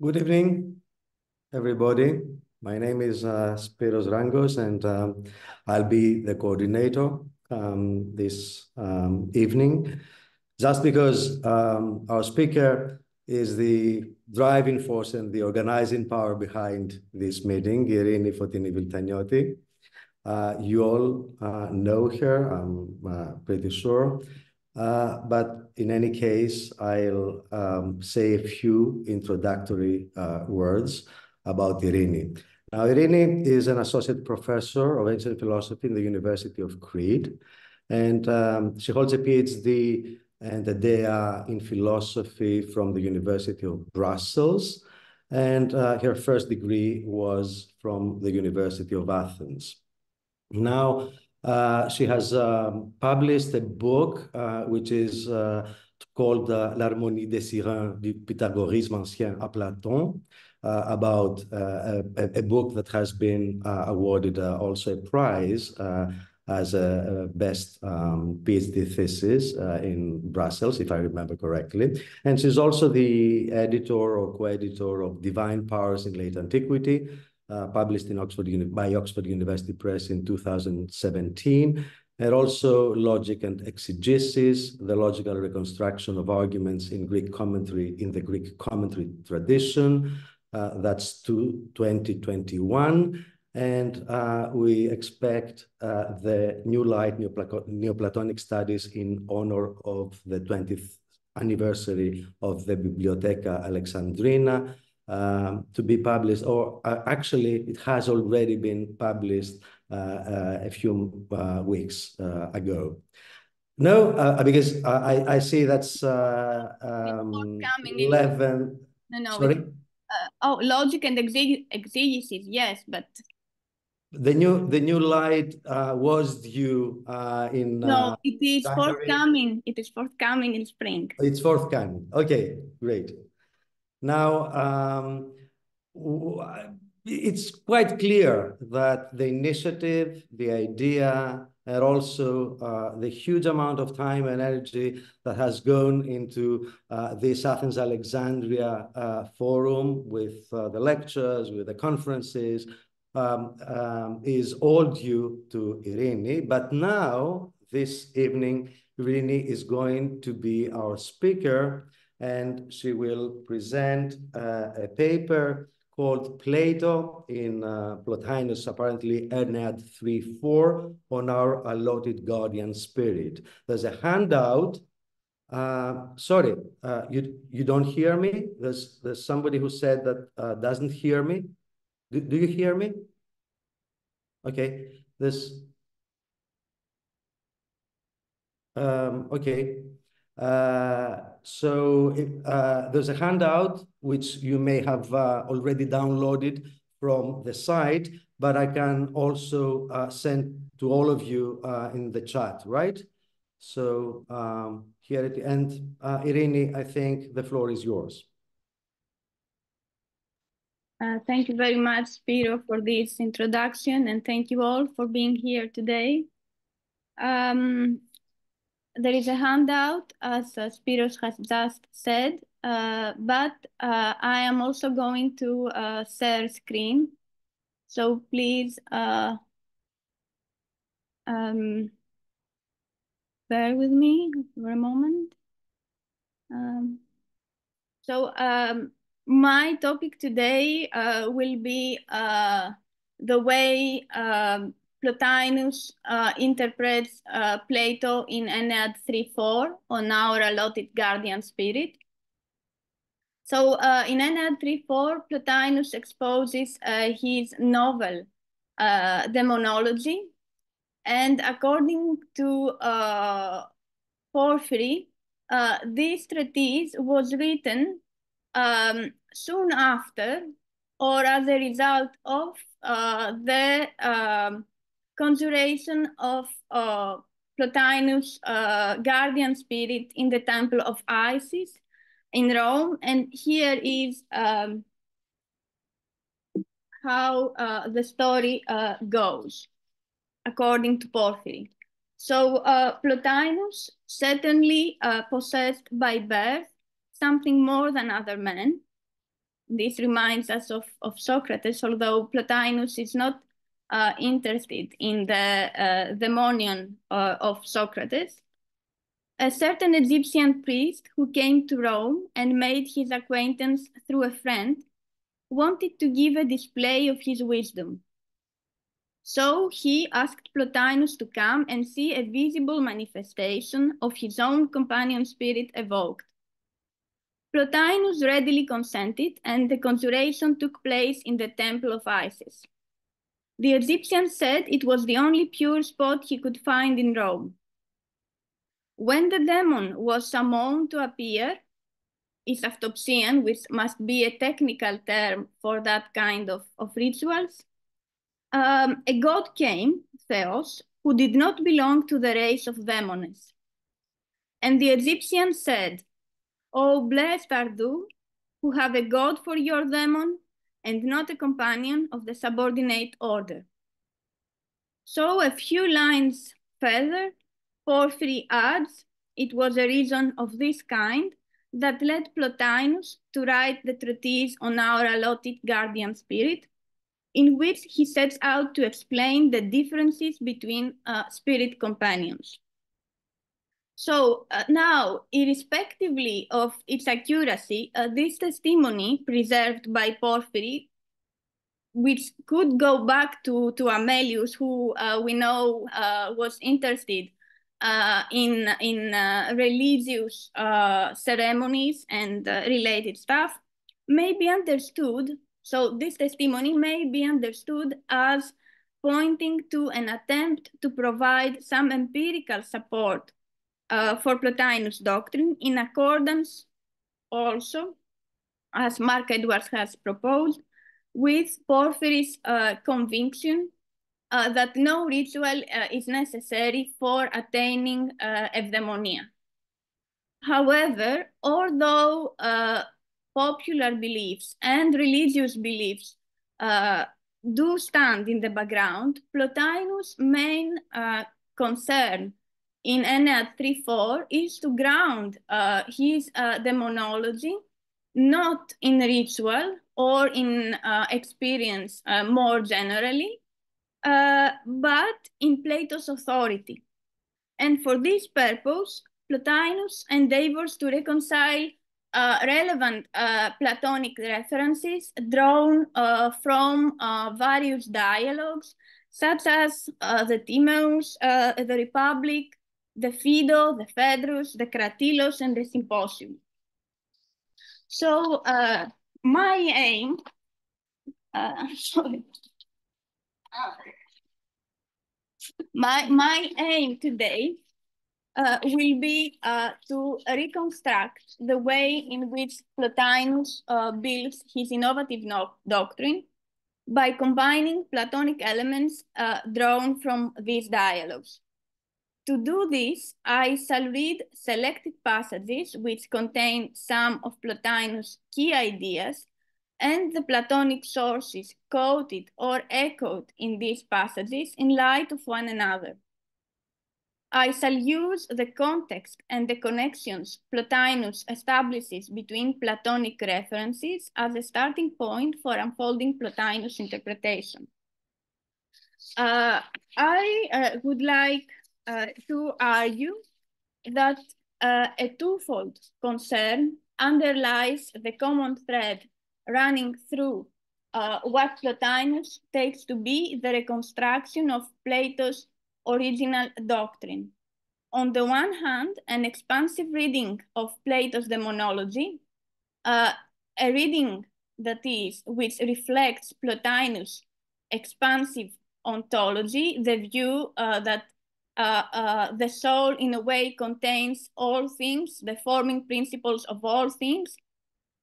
Good evening, everybody. My name is uh, Spiros Rangos, and um, I'll be the coordinator um, this um, evening. Just because um, our speaker is the driving force and the organizing power behind this meeting, Irini Fotini Viltanioti. Uh, you all uh, know her, I'm uh, pretty sure. Uh, but in any case, I'll um, say a few introductory uh, words about Irini. Now, Irini is an associate professor of ancient philosophy in the University of Crete, and um, she holds a PhD and a DEA in philosophy from the University of Brussels, and uh, her first degree was from the University of Athens. Now, she has um, published a book uh, which is uh, called uh, L'harmonie des sirènes du Pythagorisme ancien à Platon, uh, about uh, a, a, book that has been awarded also a prize as a, a best um, PhD thesis in Brussels, if I remember correctly. And she's also the editor or co-editor of Divine Powers in Late Antiquity, uh, published in Oxford by Oxford University Press in 2017, and also Logic and Exegesis, the logical reconstruction of arguments in Greek commentary in the Greek commentary tradition. Uh, that's to 2021. And uh, we expect uh, the New Light Neoplatonic Studies in honor of the 20th anniversary of the Bibliotheca Alexandrina to be published, or uh, actually it has already been published uh, uh, a few uh, weeks uh, ago. No, uh, because I, I see that's um, 11. No, no. Sorry? oh, logic and exegesis, yes, but the new the new light uh, was due uh, in no it is forthcoming it is forthcoming in spring it's forthcoming okay great now, um, it's quite clear that the initiative, the idea, and also uh, the huge amount of time and energy that has gone into uh, this Athens Alexandria uh, forum with uh, the lectures, with the conferences, um, um, is all due to Irini. But now, this evening, Irini is going to be our speaker and she will present uh, a paper called Plato in uh, Plotinus, apparently Ennead 3.4, on our allotted guardian spirit. There's a handout. Uh, sorry, uh, you, you don't hear me? There's, there's somebody who said that uh, doesn't hear me. Do, do you hear me? Okay, this. Um, okay, so uh, there's a handout which you may have uh, already downloaded from the site, but I can also uh, send to all of you uh, in the chat, right? So um, here at the end, uh, Irini, I think the floor is yours. thank you very much, Spiro, for this introduction, and thank you all for being here today. Um, there is a handout, as uh, Spiros has just said, uh, but uh, I am also going to uh, share screen. So please uh, um, bear with me for a moment. Um, so um, my topic today uh, will be the way um, Plotinus uh, interprets uh, Plato in Ennead 3.4 on our allotted guardian spirit. So uh, in Ennead 3.4, Plotinus exposes uh, his novel, uh, Demonology. And according to uh, Porphyry, this treatise was written um, soon after or as a result of the um, conjuration of uh, Plotinus' uh, guardian spirit in the temple of Isis in Rome. And here is um, how uh, the story uh, goes, according to Porphyry. So uh, Plotinus, certainly uh, possessed by birth, something more than other men, This reminds us of, of Socrates, although Plotinus is not uh, interested in the uh, daemonion uh, of Socrates. A certain Egyptian priest who came to Rome and made his acquaintance through a friend wanted to give a display of his wisdom. So he asked Plotinus to come and see a visible manifestation of his own companion spirit evoked. Plotinus readily consented, and the conjuration took place in the temple of Isis. The Egyptian said it was the only pure spot he could find in Rome. When the demon was summoned to appear, Isaftopsian, which must be a technical term for that kind of, of rituals, um, a god came, Theos, who did not belong to the race of demones. And the Egyptian said, Oh, blessed are thou, who have a god for your demon, and not a companion of the subordinate order. So a few lines further, Porphyry adds, it was a reason of this kind that led Plotinus to write the treatise on our allotted guardian spirit, in which he sets out to explain the differences between uh, spirit companions. So uh, now, irrespectively of its accuracy, uh, this testimony preserved by Porphyry, which could go back to, to Amelius, who uh, we know uh, was interested uh, in, in uh, religious ceremonies and related stuff, may be understood. So this testimony may be understood as pointing to an attempt to provide some empirical support uh, for Plotinus doctrine in accordance also, as Mark Edwards has proposed, with Porphyry's uh, conviction uh, that no ritual uh, is necessary for attaining uh, eudaimonia. However, although uh, popular beliefs and religious beliefs do stand in the background, Plotinus' main concern in Ennead 3.4 is to ground uh, his uh, demonology not in ritual or in uh, experience uh, more generally, uh, but in Plato's authority. And for this purpose, Plotinus endeavors to reconcile uh, relevant Platonic references drawn from various dialogues, such as the Timaeus, the Republic, the Phaedo, the Phaedrus, the Cratylus, and the Symposium. So uh, my aim, uh, sorry, my, my aim today uh, will be uh, to reconstruct the way in which Plotinus uh, builds his innovative no doctrine by combining Platonic elements uh, drawn from these dialogues. To do this, I shall read selected passages which contain some of Plotinus' key ideas and the Platonic sources quoted or echoed in these passages in light of one another. I shall use the context and the connections Plotinus establishes between Platonic references as a starting point for unfolding Plotinus' interpretation. Uh, I uh, would like to argue that uh, a twofold concern underlies the common thread running through uh, what Plotinus takes to be the reconstruction of Plato's original doctrine. On the one hand, an expansive reading of Plato's demonology, uh, a reading that is, which reflects Plotinus' expansive ontology, the view uh, that uh, uh, the soul in a way contains all things, the forming principles of all things,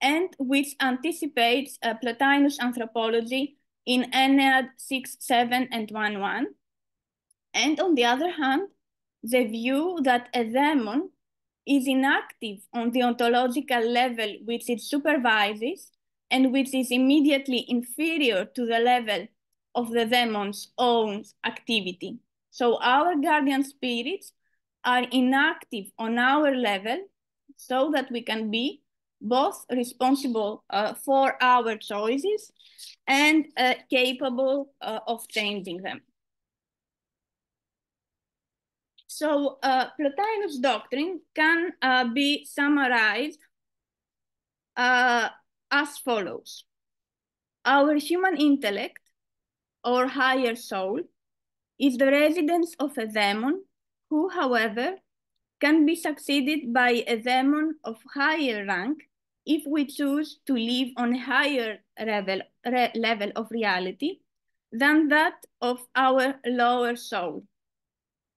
and which anticipates uh, Plotinus anthropology in Ennead 6, 7, and 1, 1. And on the other hand, the view that a demon is inactive on the ontological level which it supervises and which is immediately inferior to the level of the demon's own activity. So our guardian spirits are inactive on our level so that we can be both responsible uh, for our choices and uh, capable uh, of changing them. So uh, Plotinus' doctrine can uh, be summarized uh, as follows. Our human intellect or higher soul is the residence of a demon who, however, can be succeeded by a demon of higher rank if we choose to live on a higher level, re level of reality than that of our lower soul.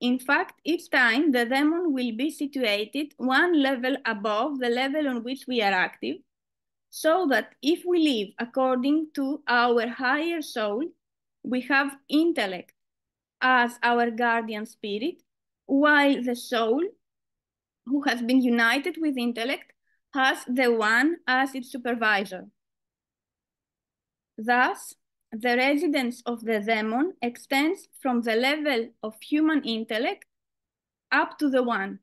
In fact, each time the demon will be situated one level above the level on which we are active, so that if we live according to our higher soul, we have intellect as our guardian spirit, while the soul, who has been united with intellect, has the one as its supervisor. Thus, the residence of the demon extends from the level of human intellect up to the one.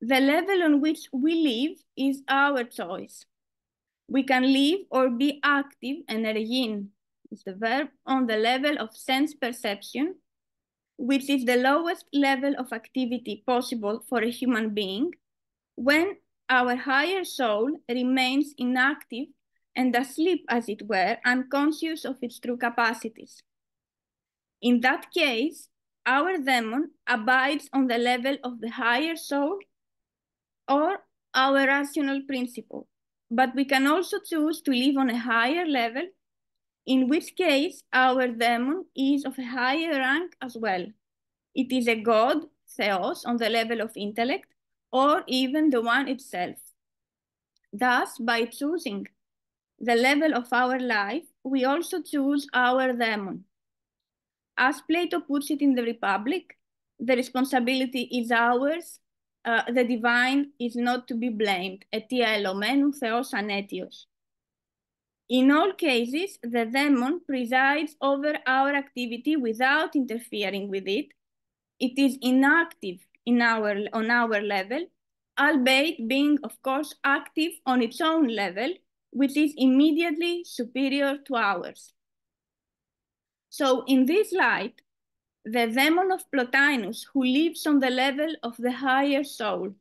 The level on which we live is our choice. We can live or be active, energin is the verb, on the level of sense perception, which is the lowest level of activity possible for a human being, when our higher soul remains inactive and asleep, as it were, unconscious of its true capacities. In that case, our demon abides on the level of the higher soul or our rational principle. But we can also choose to live on a higher level, in which case our demon is of a higher rank as well. It is a god, theos, on the level of intellect, or even the one itself. Thus, by choosing the level of our life, we also choose our demon. As Plato puts it in the Republic, the responsibility is ours, uh, the divine is not to be blamed, etia elomenum theos anetios. In all cases, the demon presides over our activity without interfering with it. It is inactive in our, on our level, albeit being, of course, active on its own level, which is immediately superior to ours. So in this light, the demon of Plotinus who lives on the level of the higher soul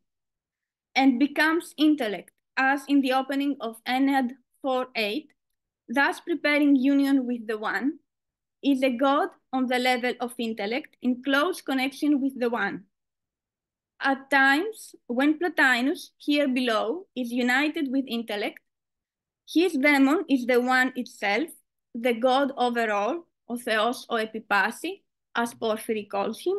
and becomes intellect, as in the opening of Ennead 4.8, thus preparing union with the One, is a god on the level of intellect in close connection with the One. At times, when Plotinus, here below, is united with intellect, his demon is the one itself, the god over all, or Theos or Epipasi, as Porphyry calls him,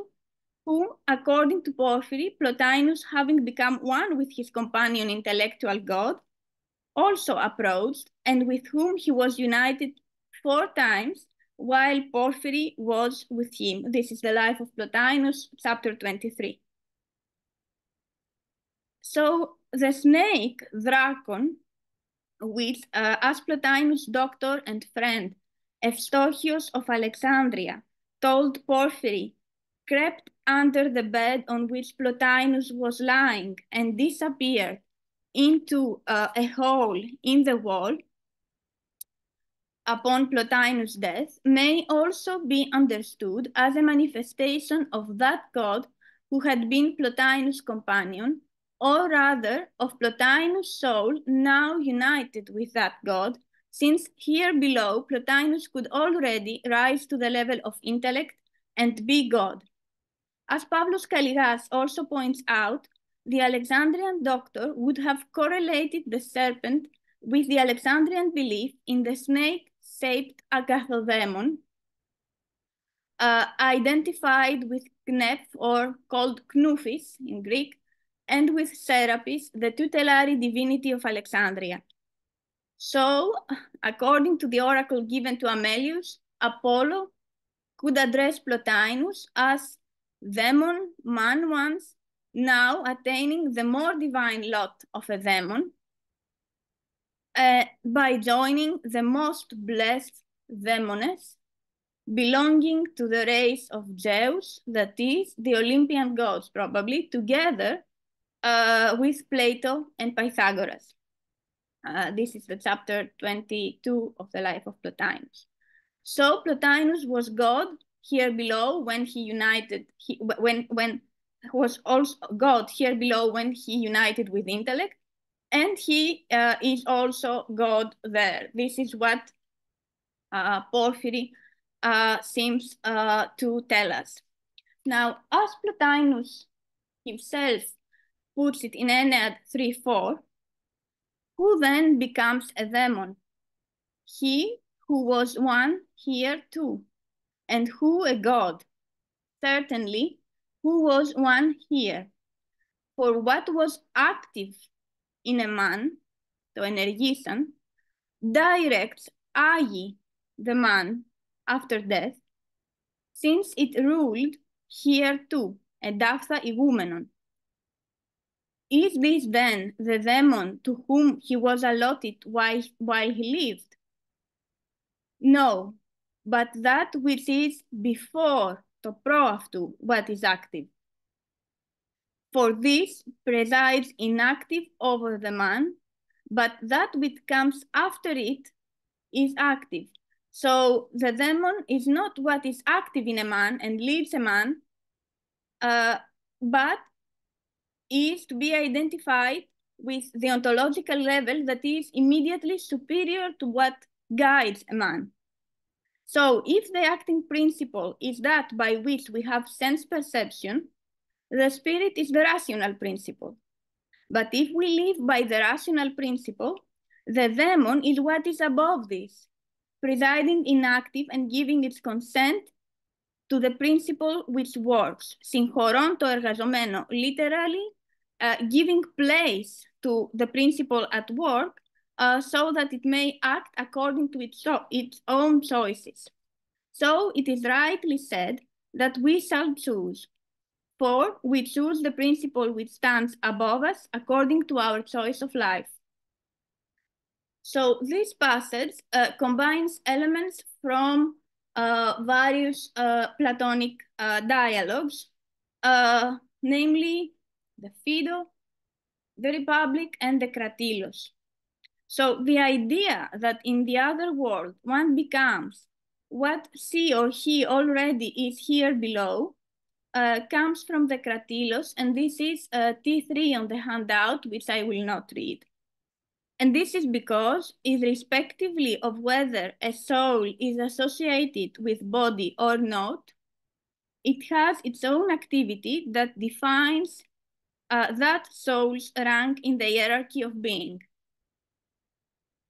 whom, according to Porphyry, Plotinus, having become one with his companion intellectual god, also approached and with whom he was united four times while Porphyry was with him. This is the life of Plotinus, chapter 23. So the snake, Dracon, which, uh, as Plotinus' doctor and friend, Eustochius of Alexandria, told Porphyry, crept under the bed on which Plotinus was lying and disappeared into uh, a hole in the wall upon Plotinus' death may also be understood as a manifestation of that god who had been Plotinus' companion or rather of Plotinus' soul now united with that god, since here below Plotinus could already rise to the level of intellect and be God. As Pavlos Kalligas also points out, the Alexandrian doctor would have correlated the serpent with the Alexandrian belief in the snake-shaped agathodemon, uh, identified with Kneph or called Knuphis in Greek, and with Serapis, the tutelary divinity of Alexandria. So, according to the oracle given to Amelius, Apollo could address Plotinus as demon man once, now attaining the more divine lot of a demon, uh, by joining the most blessed demoness belonging to the race of Zeus, that is, the Olympian gods probably, together uh, with Plato and Pythagoras. Uh, this is the chapter 22 of the life of Plotinus. So Plotinus was God here below when he united, he, when, when was also God here below when he united with intellect, and he uh, is also God there. This is what uh, Porphyry uh, seems uh, to tell us. Now, as Plotinus himself puts it in Ennead 3.4, who then becomes a demon? He who was one here too, and who a god? Certainly, who was one here? For what was active in a man, the energisan, directs agi, the man, after death, since it ruled here too, daphtha igumenon. Is this then the demon to whom he was allotted while, while he lived? No, but that which is before to proaftu what is active. For this presides inactive over the man, but that which comes after it is active. So the demon is not what is active in a man and leads a man, uh, but is to be identified with the ontological level that is immediately superior to what guides a man. So if the acting principle is that by which we have sense perception, the spirit is the rational principle. But if we live by the rational principle, the demon is what is above this, presiding inactive and giving its consent to the principle which works, συγχωρών το εργαζομένο, literally uh, giving place to the principle at work uh, so that it may act according to its, its own choices. So it is rightly said that we shall choose, for we choose the principle which stands above us according to our choice of life. So this passage uh, combines elements from uh, various uh, Platonic uh, dialogues, uh, namely the Phaedo, the Republic, and the Cratylus. So the idea that in the other world one becomes what she or he already is here below uh, comes from the Cratylus, and this is uh, T3 on the handout, which I will not read. And this is because, irrespectively of whether a soul is associated with body or not, it has its own activity that defines uh, that soul's rank in the hierarchy of being.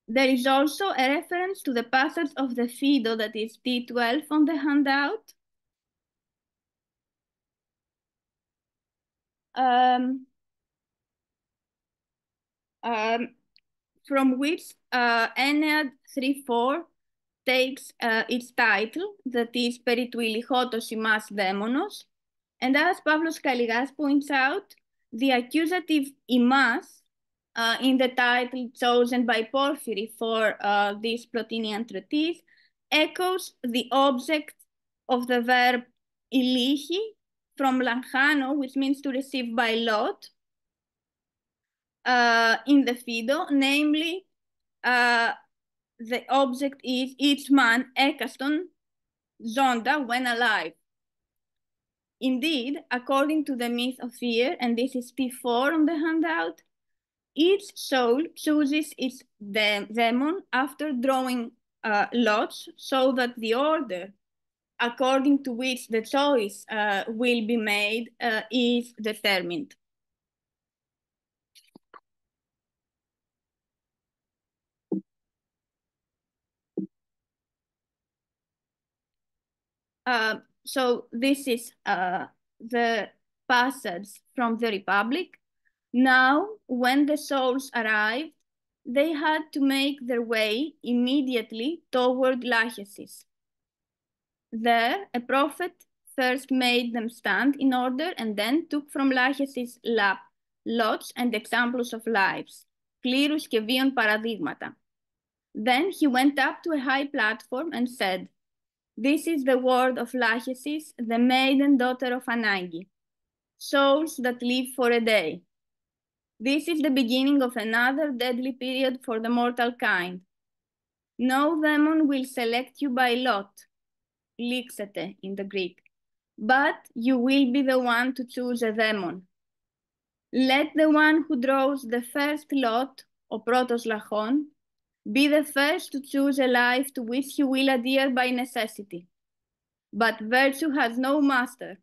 There is also a reference to the passage of the Phaedo that is D12 on the handout. Um, um, from which uh, Ennead 3.4 takes uh, its title, that is Perituili hotos imas demonos. And as Pavlos Kalligas points out, the accusative imas uh, in the title chosen by Porphyry for uh, this Plotinian treatise echoes the object of the verb ilichi from lanchano, which means to receive by lot, uh, in the Phaedo, namely uh, the object is each man ekaston zonda when alive. Indeed, according to the myth of fear, and this is P4 on the handout, each soul chooses its de demon after drawing uh, lots so that the order according to which the choice uh, will be made uh, is determined. Uh, so this is uh, the passage from the Republic. Now, when the souls arrived, they had to make their way immediately toward Lachesis. There, a prophet first made them stand in order and then took from Lachesis lap lots and examples of lives, κλήρους και βίων παραδείγματα. Then he went up to a high platform and said, this is the word of Lachesis, the maiden daughter of Anagi. Souls that live for a day. This is the beginning of another deadly period for the mortal kind. No demon will select you by lot, lixete in the Greek, but you will be the one to choose a demon. Let the one who draws the first lot, o protos lachon, be the first to choose a life to which he will adhere by necessity. But virtue has no master.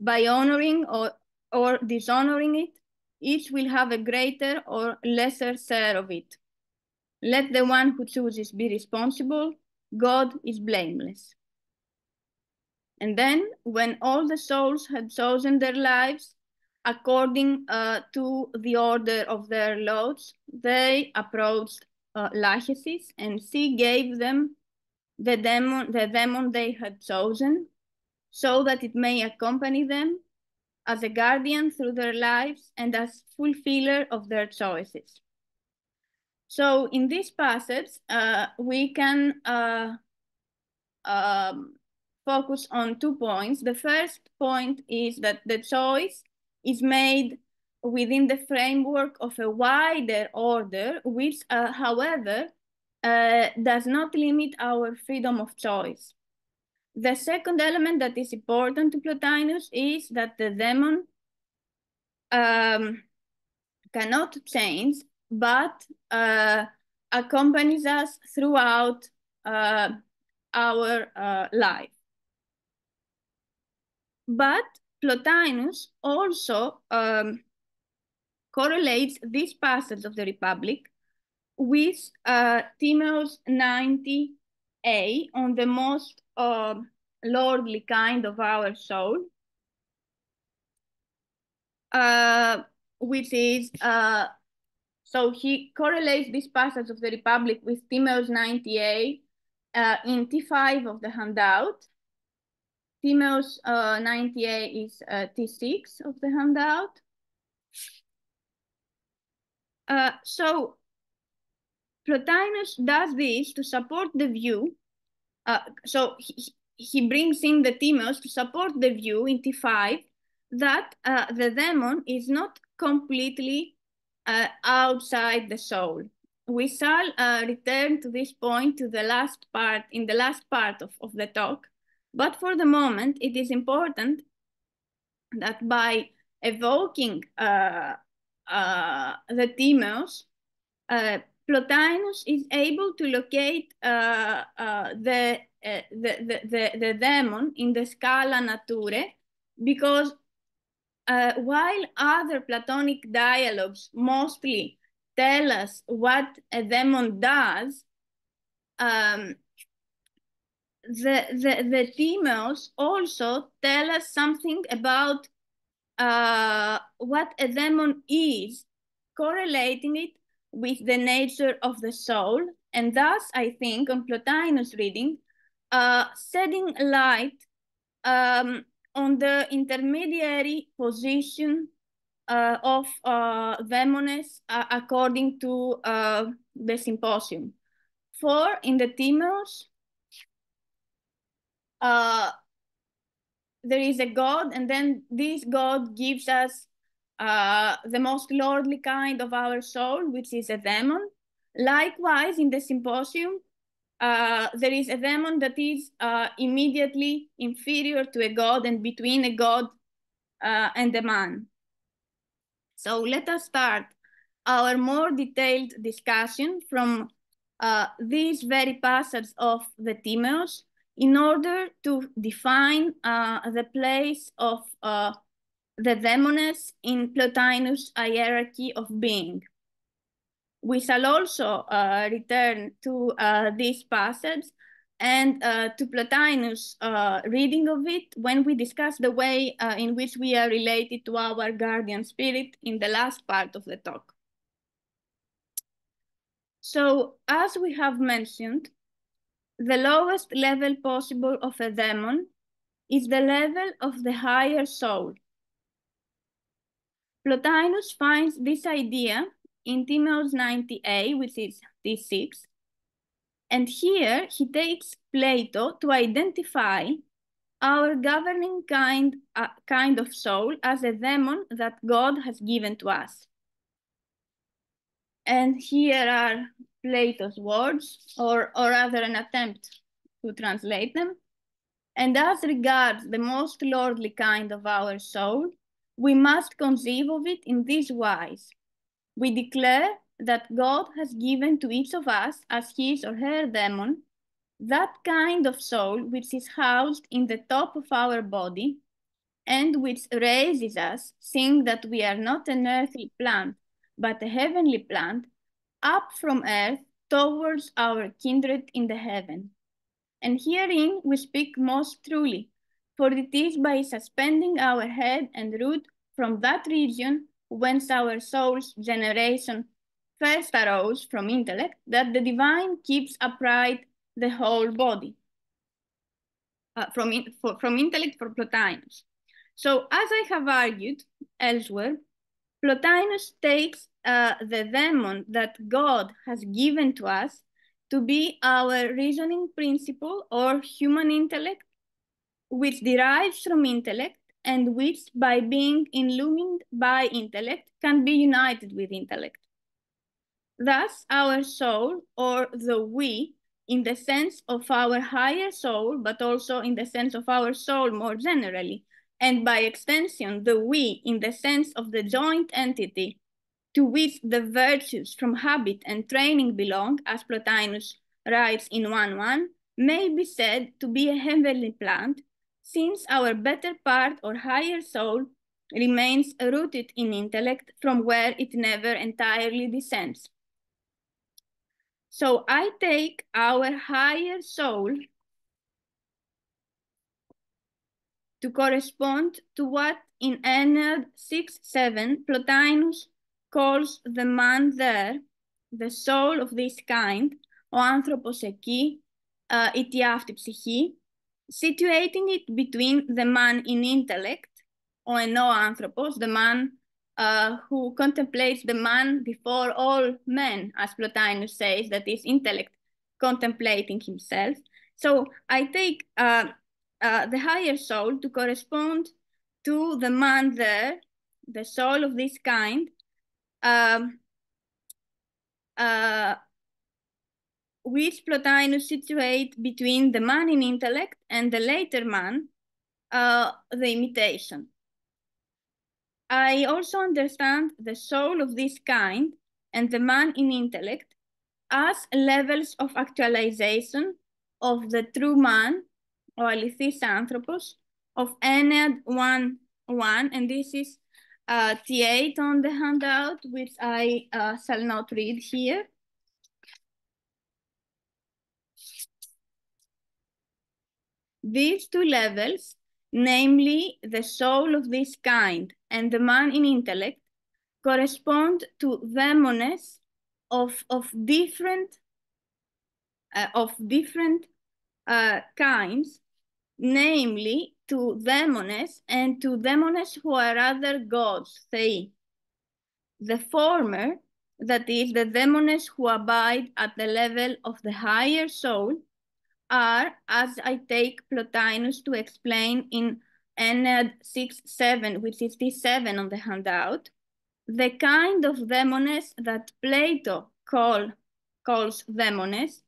By honoring or, or dishonoring it, each will have a greater or lesser share of it. Let the one who chooses be responsible. God is blameless. And then, when all the souls had chosen their lives according uh, to the order of their loads, they approached uh, Lachesis, and she gave them the demon, the demon they had chosen, so that it may accompany them as a guardian through their lives and as fulfiller of their choices. So in this passage, uh, we can uh, um, focus on two points. The first point is that the choice is made within the framework of a wider order, which, uh, however, uh, does not limit our freedom of choice. The second element that is important to Plotinus is that the demon um, cannot change, but uh, accompanies us throughout uh, our uh, life. But Plotinus also um, correlates this passage of the Republic with uh, Timaeus 90a on the most uh, lordly kind of our soul, uh, which is, uh, so he correlates this passage of the Republic with Timaeus 90a uh, in T5 of the handout. Timaeus uh, 90a is uh, T6 of the handout. Uh, so Plotinus does this to support the view. Uh, so he, he brings in the Timaeus to support the view in T5 that uh, the demon is not completely uh, outside the soul. We shall uh, return to this point to the last part, in the last part of, of the talk. But for the moment, it is important that by evoking uh, uh, the Timaeus, Plotinus is able to locate uh, uh, the, uh, the, the, the, demon in the Scala Naturae because uh, while other Platonic dialogues mostly tell us what a demon does, um, the, the, the Timaeus also tell us something about uh, what a demon is, correlating it with the nature of the soul, and thus, I think, on Plotinus' reading, uh, shedding light um, on the intermediary position uh, of uh, Demones uh, according to uh, the symposium. For in the Timaeus, uh, there is a God, and then this God gives us uh, the most lordly kind of our soul, which is a demon. Likewise, in the symposium, uh, there is a demon that is uh, immediately inferior to a god and between a god uh, and a man. So let us start our more detailed discussion from uh, this very passage of the Timaeus in order to define uh, the place of the demones in Plotinus' hierarchy of being. We shall also uh, return to uh, this passage and uh, to Plotinus' uh, reading of it when we discuss the way uh, in which we are related to our guardian spirit in the last part of the talk. So, as we have mentioned, the lowest level possible of a demon is the level of the higher soul, Plotinus finds this idea in Timaeus 90a, which is T6, and here he takes Plato to identify our governing kind, uh, kind of soul as a demon that God has given to us. And here are Plato's words, or, or rather an attempt to translate them. And as regards the most lordly kind of our soul, we must conceive of it in this wise. We declare that God has given to each of us as his or her demon that kind of soul which is housed in the top of our body and which raises us, seeing that we are not an earthly plant, but a heavenly plant, up from earth towards our kindred in the heaven. And herein we speak most truly, for it is by suspending our head and root from that region whence our soul's generation first arose from intellect, that the divine keeps upright the whole body. Uh, from, in, for, from intellect for Plotinus. So as I have argued elsewhere, Plotinus takes uh, the demon that God has given to us to be our reasoning principle or human intellect, which derives from intellect and which, by being illumined by intellect, can be united with intellect. Thus, our soul, or the we, in the sense of our higher soul, but also in the sense of our soul more generally, and by extension, the we in the sense of the joint entity to which the virtues from habit and training belong, as Plotinus writes in 1.1, may be said to be a heavenly plant, since our better part or higher soul remains rooted in intellect from where it never entirely descends. So I take our higher soul to correspond to what in Aeneid 6-7 Plotinus calls the man there, the soul of this kind, ο άνθρωπος εκεί, uh, η τι αυτή ψυχή, situating it between the man in intellect, or no anthropos, the man uh, who contemplates the man before all men, as Plotinus says, that is intellect contemplating himself. So I take uh, uh, the higher soul to correspond to the man there, the soul of this kind, um, uh, which Plotinus situate between the man in intellect and the later man, uh, the imitation. I also understand the soul of this kind and the man in intellect as levels of actualization of the true man, or alithis anthropos, of Ennead 1, 1, and this is uh, T8 on the handout, which I uh, shall not read here. These two levels namely the soul of this kind and the man in intellect, correspond to demones of, of different uh, of different uh, kinds, namely to demones and to demones who are other gods, say. The former, that is, the demones who abide at the level of the higher soul, are, as I take Plotinus to explain in Ennead 6, 7, which is this 7 on the handout, the kind of demones that Plato call, calls demones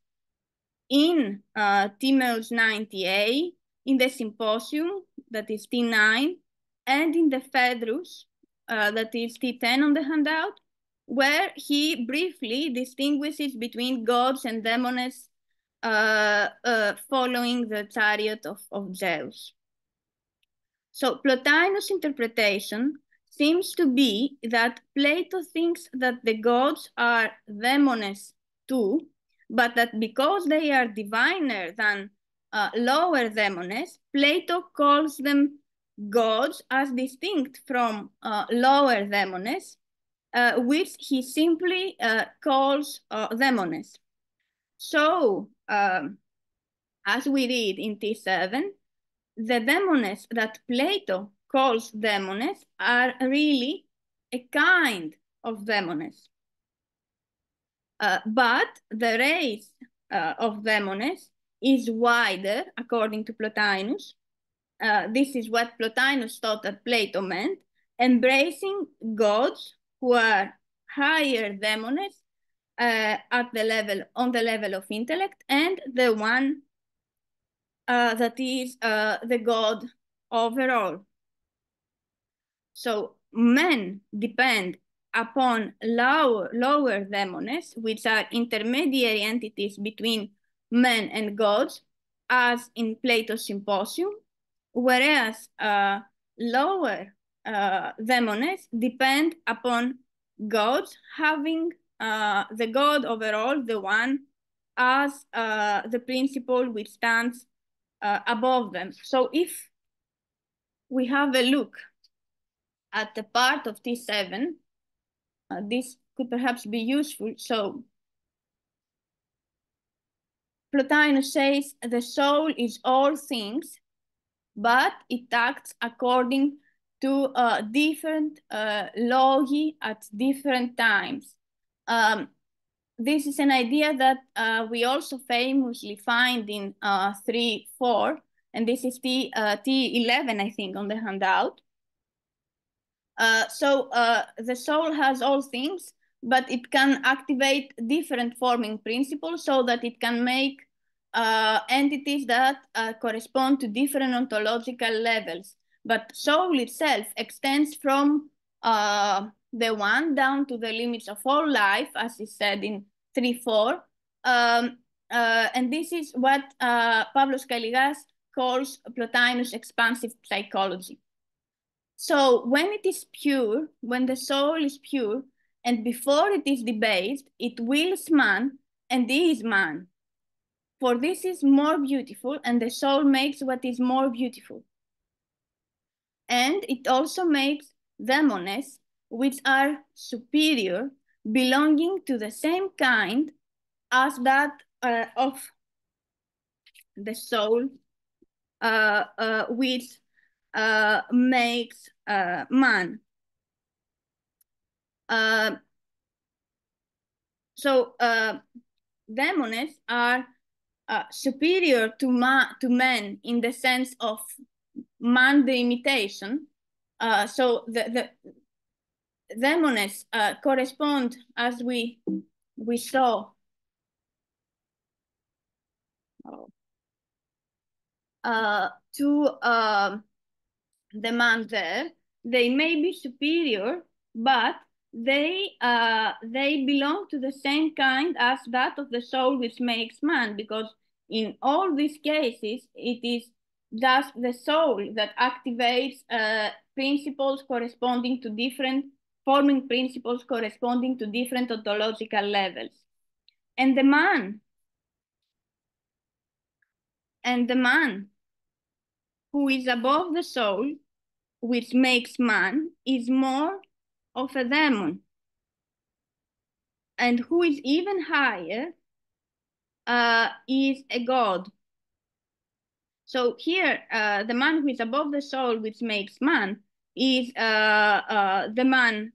in uh, Timaeus 90a, in the Symposium, that is T9, and in the Phaedrus, uh, that is T10 on the handout, where he briefly distinguishes between gods and demones uh, following the chariot of, of Zeus. So Plotinus' interpretation seems to be that Plato thinks that the gods are demones too, but that because they are diviner than uh, lower demones, Plato calls them gods as distinct from uh, lower demones, uh, which he simply uh, calls uh, demones. So um, as we read in T7, the demones that Plato calls demones are really a kind of demones. Uh, but the race uh, of demones is wider, according to Plotinus. Uh, this is what Plotinus thought that Plato meant, embracing gods who are higher demones uh, at the level on the level of intellect, and the one uh, that is uh, the God overall. So men depend upon lower, lower daemones, which are intermediary entities between men and gods, as in Plato's Symposium, whereas uh, lower uh, depend upon gods having uh, the god overall, the one, as uh, the principle which stands uh, above them. So if we have a look at the part of T7, uh, this could perhaps be useful. So Plotinus says the soul is all things, but it acts according to uh, different uh, logi at different times. Um, this is an idea that uh, we also famously find in uh, 3, 4, and this is T, uh, T11, I think, on the handout. Uh, so uh, the soul has all things, but it can activate different forming principles so that it can make uh, entities that uh, correspond to different ontological levels. But soul itself extends from uh, the one down to the limits of all life, as is said in 3-4. Um, uh, and this is what uh, Pavlos Kalligas calls Plotinus expansive psychology. So when it is pure, when the soul is pure, and before it is debased, it wills man and is man. For this is more beautiful, and the soul makes what is more beautiful. And it also makes daemones, which are superior, belonging to the same kind as that uh, of the soul, uh, uh, which uh, makes uh, man. Uh, so uh, daemones are superior to, ma to men in the sense of man the imitation. So the, the daemones uh, correspond as we we saw uh, to uh, the man there. They may be superior, but they uh, they belong to the same kind as that of the soul which makes man, because in all these cases, it is just the soul that activates uh, principles corresponding to different, forming principles corresponding to different ontological levels. And the man, and the man who is above the soul, which makes man, is more of a demon. And who is even higher uh, is a god. So here, uh, the man who is above the soul, which makes man, is uh, uh the man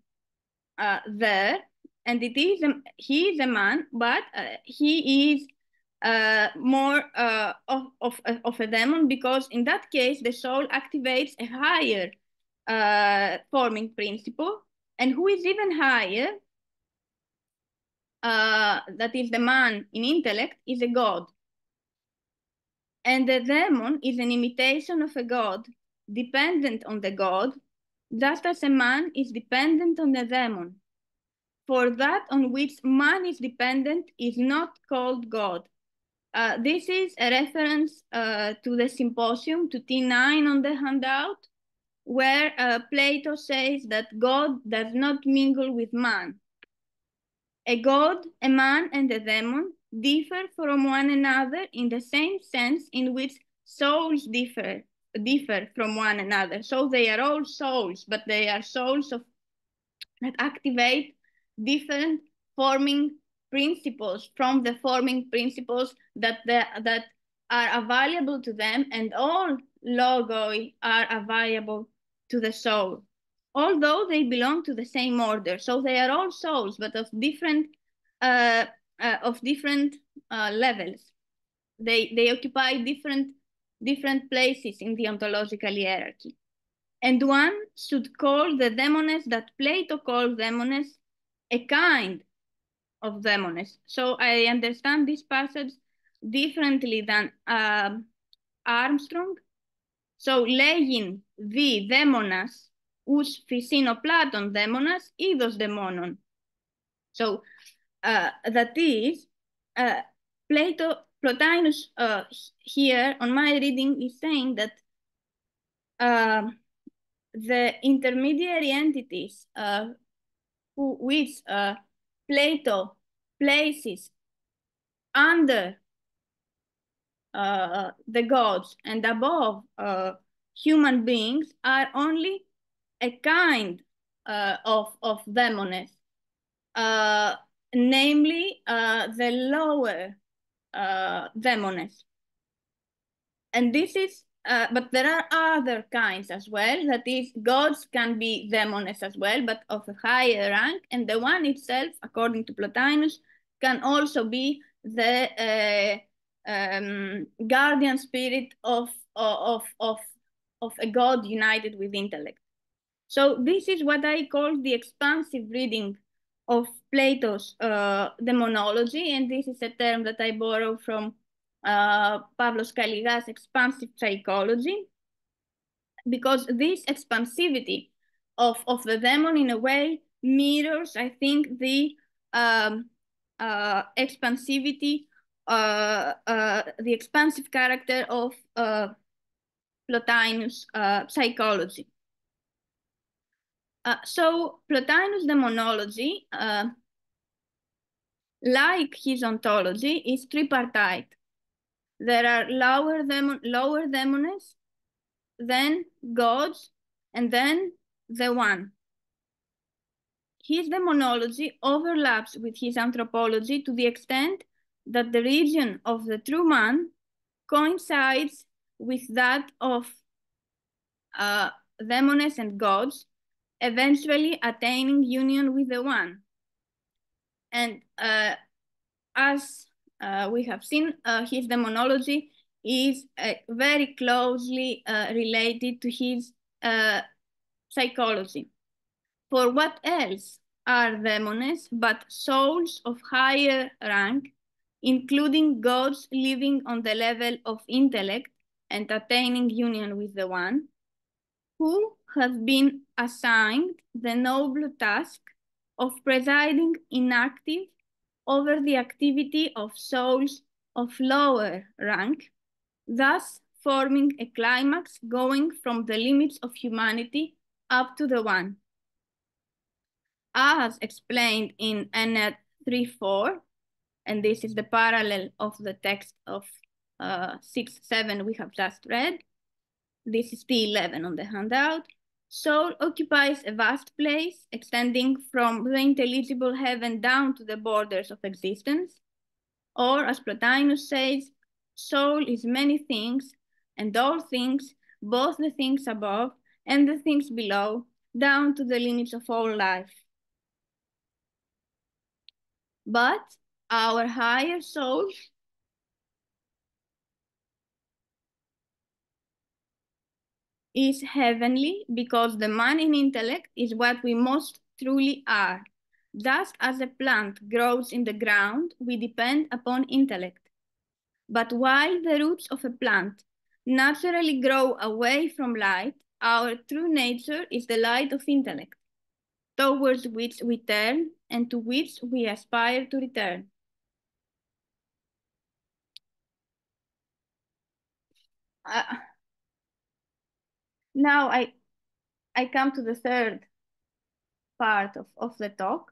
uh, there, and it is a, he is a man, but he is uh, more uh, of, of, of a demon because in that case, the soul activates a higher uh, forming principle and who is even higher, that is the man in intellect, is a god. And the demon is an imitation of a god, dependent on the god, just as a man is dependent on the demon. For that on which man is dependent is not called God, uh, this is a reference uh, to the symposium, to T9 on the handout, where uh, Plato says that God does not mingle with man. A god, a man, and a demon differ from one another in the same sense in which souls differ, differ from one another. So they are all souls, but they are souls of, that activate different forming principles from the forming principles that, the, that are available to them and all logoi are available to the soul. Although they belong to the same order, so they are all souls, but of different uh, uh, of different uh, levels. They they occupy different different places in the ontological hierarchy. And one should call the daemones that Plato calls daemones a kind of Demones. So I understand this passage differently than uh, Armstrong. So λέγειν δι δαίμονας ους φυσίνο δαίμονας είδος δαιμόνων. So uh, that is, uh, Plato, Plotinus uh, here on my reading is saying that uh, the intermediary entities uh, who, which uh, Plato places under uh, the gods and above uh, human beings are only a kind uh, of, of demones, uh, namely uh, the lower uh, demones. And this is uh, but there are other kinds as well. That is, gods can be demones as well, but of a higher rank. And the one itself, according to Plotinus, can also be the uh, um, guardian spirit of, of, of, of a god united with intellect. So this is what I call the expansive reading of Plato's uh, demonology. And this is a term that I borrow from uh, Pavlos Kalligas' expansive psychology, because this expansivity of, of the demon in a way mirrors, I think, the um, uh, expansivity, uh, uh the expansive character of uh, Plotinus uh, so Plotinus demonology, like his ontology, is tripartite. There are lower, demon, lower demones, then gods, and then the one. His demonology overlaps with his anthropology to the extent that the region of the true man coincides with that of uh, demones and gods, eventually attaining union with the one. And uh, as uh, we have seen uh, his demonology is uh, very closely uh, related to his uh, psychology. For what else are demones but souls of higher rank, including gods living on the level of intellect and attaining union with the One, who have been assigned the noble task of presiding inactive over the activity of souls of lower rank, thus forming a climax going from the limits of humanity up to the one. As explained in Ennead 3.4, and this is the parallel of the text of uh, 6.7 we have just read, this is P11 on the handout, Soul occupies a vast place extending from the intelligible heaven down to the borders of existence. Or, as Plotinus says, soul is many things, and all things, both the things above and the things below, down to the limits of all life. But our higher soul is heavenly because the man in intellect is what we most truly are. Just as a plant grows in the ground, we depend upon intellect. But while the roots of a plant naturally grow away from light, our true nature is the light of intellect, towards which we turn and to which we aspire to return. Uh, now I, I come to the third part of, of the talk,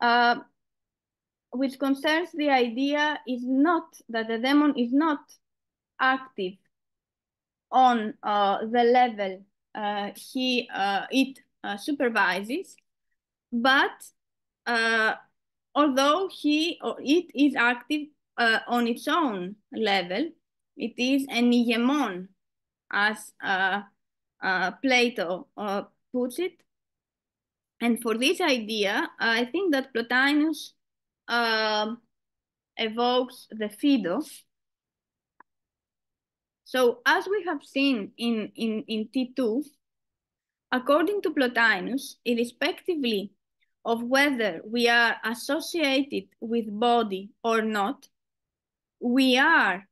uh, which concerns the idea is not that the demon is not active on uh, the level uh, he uh, it uh, supervises, but uh, although he or it is active on its own level, it is an iegemon as uh, uh, Plato uh, puts it. And for this idea, I think that Plotinus um, evokes the Phaedo. So as we have seen in, in, in T2, according to Plotinus, irrespectively of whether we are associated with body or not, we are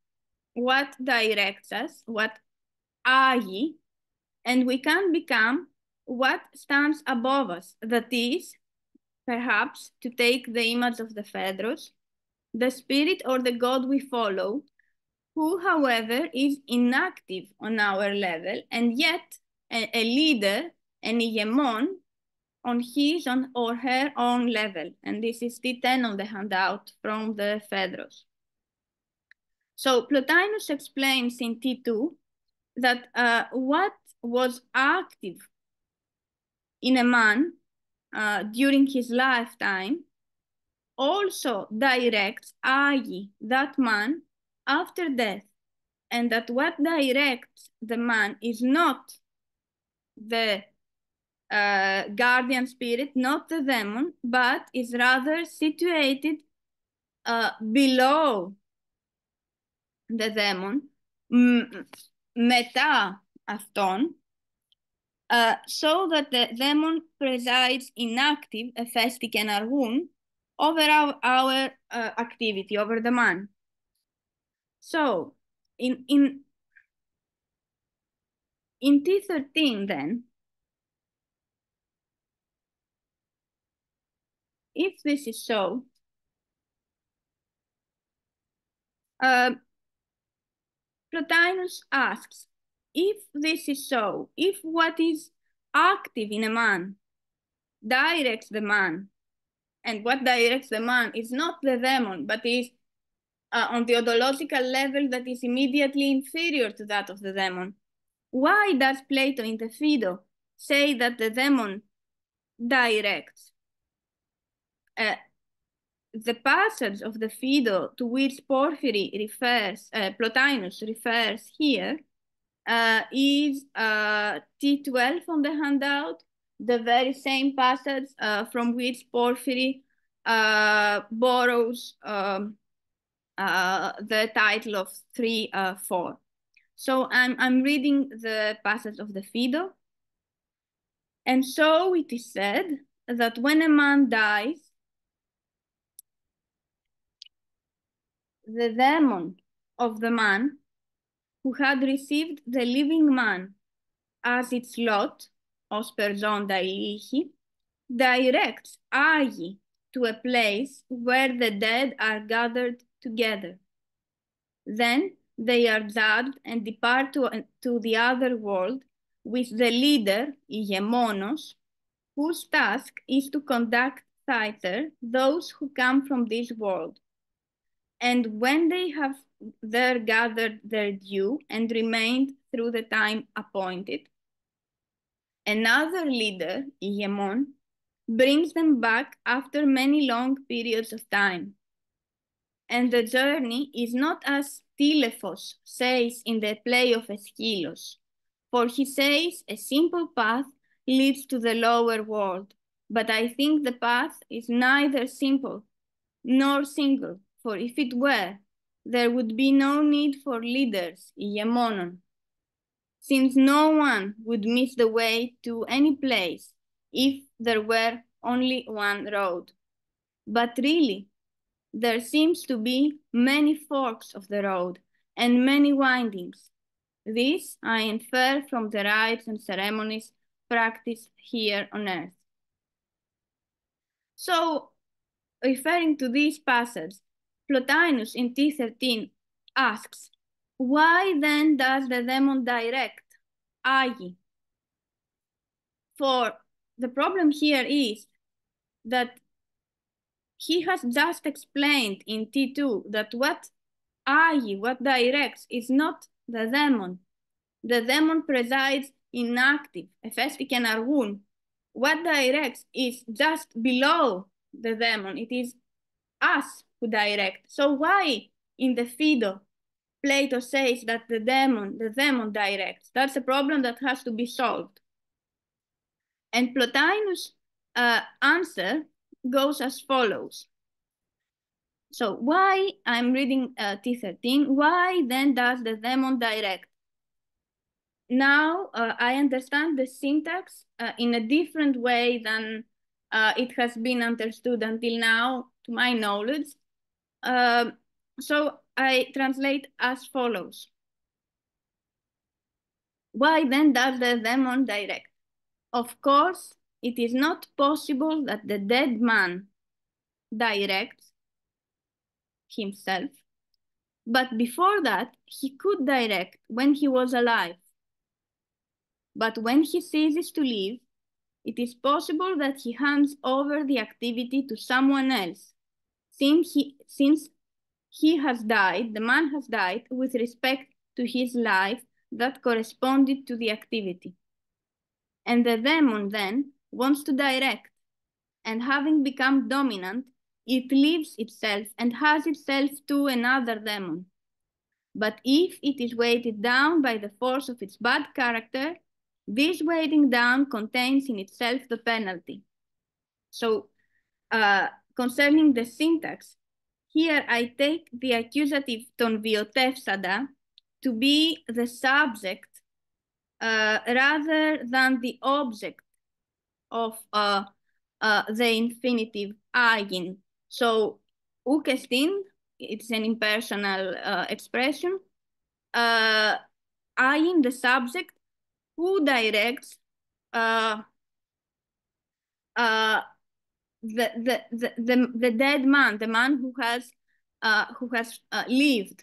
what directs us, what agi, and we can become what stands above us. That is, perhaps, to take the image of the Phaedros, the spirit or the god we follow, who, however, is inactive on our level and yet a, a leader, an hegemon, on his on, or her own level. And this is T10 on the handout from the Phaedros. So Plotinus explains in T2 that uh, what was active in a man uh, during his lifetime also directs agi, that man, after death. And that what directs the man is not the uh, guardian spirit, not the demon, but is rather situated uh, below the demon, μετά αυτόν, uh, so that the demon presides inactive, εφέστη και εναργούν, over our, our uh, activity, over the man. So, in, in, in T13 then, if this is so, uh, Plotinus asks, if this is so, if what is active in a man directs the man, and what directs the man is not the demon, but is uh, on the ontological level that is immediately inferior to that of the demon. Why does Plato in the Phaedo say that the demon directs? Uh, the passage of the Phaedo to which Porphyry refers, uh, Plotinus refers here, uh, is uh, T12 on the handout, the very same passage uh, from which Porphyry uh, borrows um, uh, the title of 3 4. So I'm, I'm reading the passage of the Phaedo. And so it is said that when a man dies, the demon of the man who had received the living man as its lot, ως περζόντα ηλίχη, directs agi to a place where the dead are gathered together. Then they are judged and depart to, to the other world with the leader, ηγεμόνος, whose task is to conduct thither those who come from this world. and when they have there gathered their due and remained through the time appointed, another leader, Iemon, brings them back after many long periods of time. And the journey is not as Telephos says in the play of Aeschylus, for he says a simple path leads to the lower world, but I think the path is neither simple nor single, for if it were, there would be no need for leaders, ηγεμόνων, since no one would miss the way to any place if there were only one road. But really, there seems to be many forks of the road and many windings. This I infer from the rites and ceremonies practiced here on earth. So, referring to this passage, Plotinus in T13 asks, why then does the demon direct Agi? For the problem here is that he has just explained in T2 that what Agi, what directs, is not the demon. The demon presides inactive, can Argun. What directs is just below the demon. It is us who direct. So why in the Phaedo, Plato says that the demon, the demon directs? That's a problem that has to be solved. And Plotinus' uh, answer goes as follows. So why, I'm reading uh, T13, why then does the demon direct? Now uh, I understand the syntax uh, in a different way than uh, it has been understood until now, to my knowledge. Uh, so I translate as follows. Why then does the demon direct? Of course, it is not possible that the dead man directs himself, but before that, he could direct when he was alive. But when he ceases to live, it is possible that he hands over the activity to someone else. Since he, since he has died, the man has died with respect to his life that corresponded to the activity. And the demon then wants to direct, and having become dominant, it leaves itself and has itself to another demon. But if it is weighted down by the force of its bad character, this weighting down contains in itself the penalty. So uh, concerning the syntax, here I take the accusative ton viotefsada to be the subject uh, rather than the object of uh, uh, the infinitive agin. So ukestin, it's an impersonal uh, expression. Uh, agin, the subject, who directs uh, uh, the, the, the, the, dead man, the man who has, uh, who has uh, lived.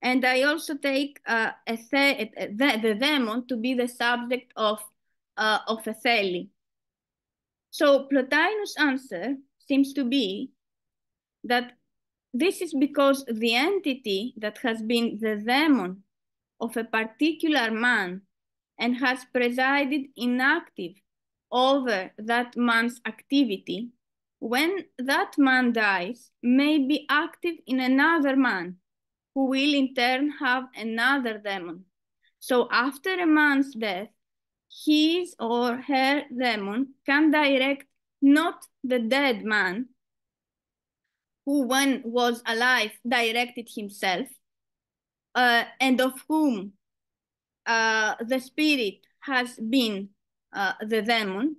And I also take uh, a the, the demon to be the subject of, uh, of a theli. So Plotinus' answer seems to be that this is because the entity that has been the demon of a particular man and has presided inactive over that man's activity, when that man dies, may be active in another man who will in turn have another demon. So after a man's death, his or her demon can direct not the dead man, who when was alive directed himself, uh, and of whom uh, the spirit has been uh, the demon,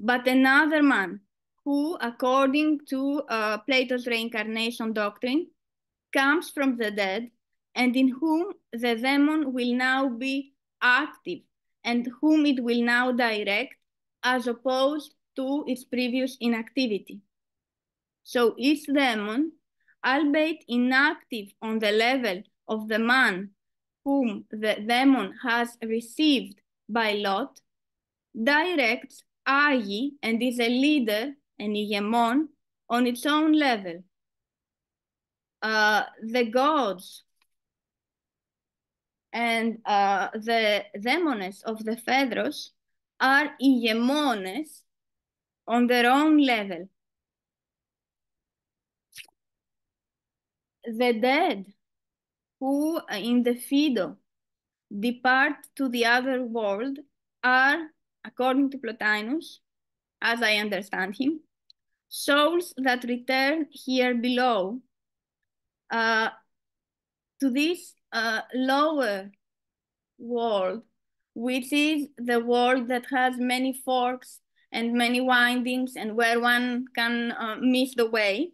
but another man who, according to uh, Plato's reincarnation doctrine, comes from the dead and in whom the demon will now be active and whom it will now direct as opposed to its previous inactivity. So each demon, albeit inactive on the level of the man whom the demon has received by lot, directs Agi and is a leader, an iegemon, on its own level. Uh, the gods and uh, the demones of the Phaedros are iegemones on their own level. The dead who in the Phaedo depart to the other world are, according to Plotinus, as I understand him, souls that return here below uh, to this uh, lower world, which is the world that has many forks and many windings and where one can uh, miss the way,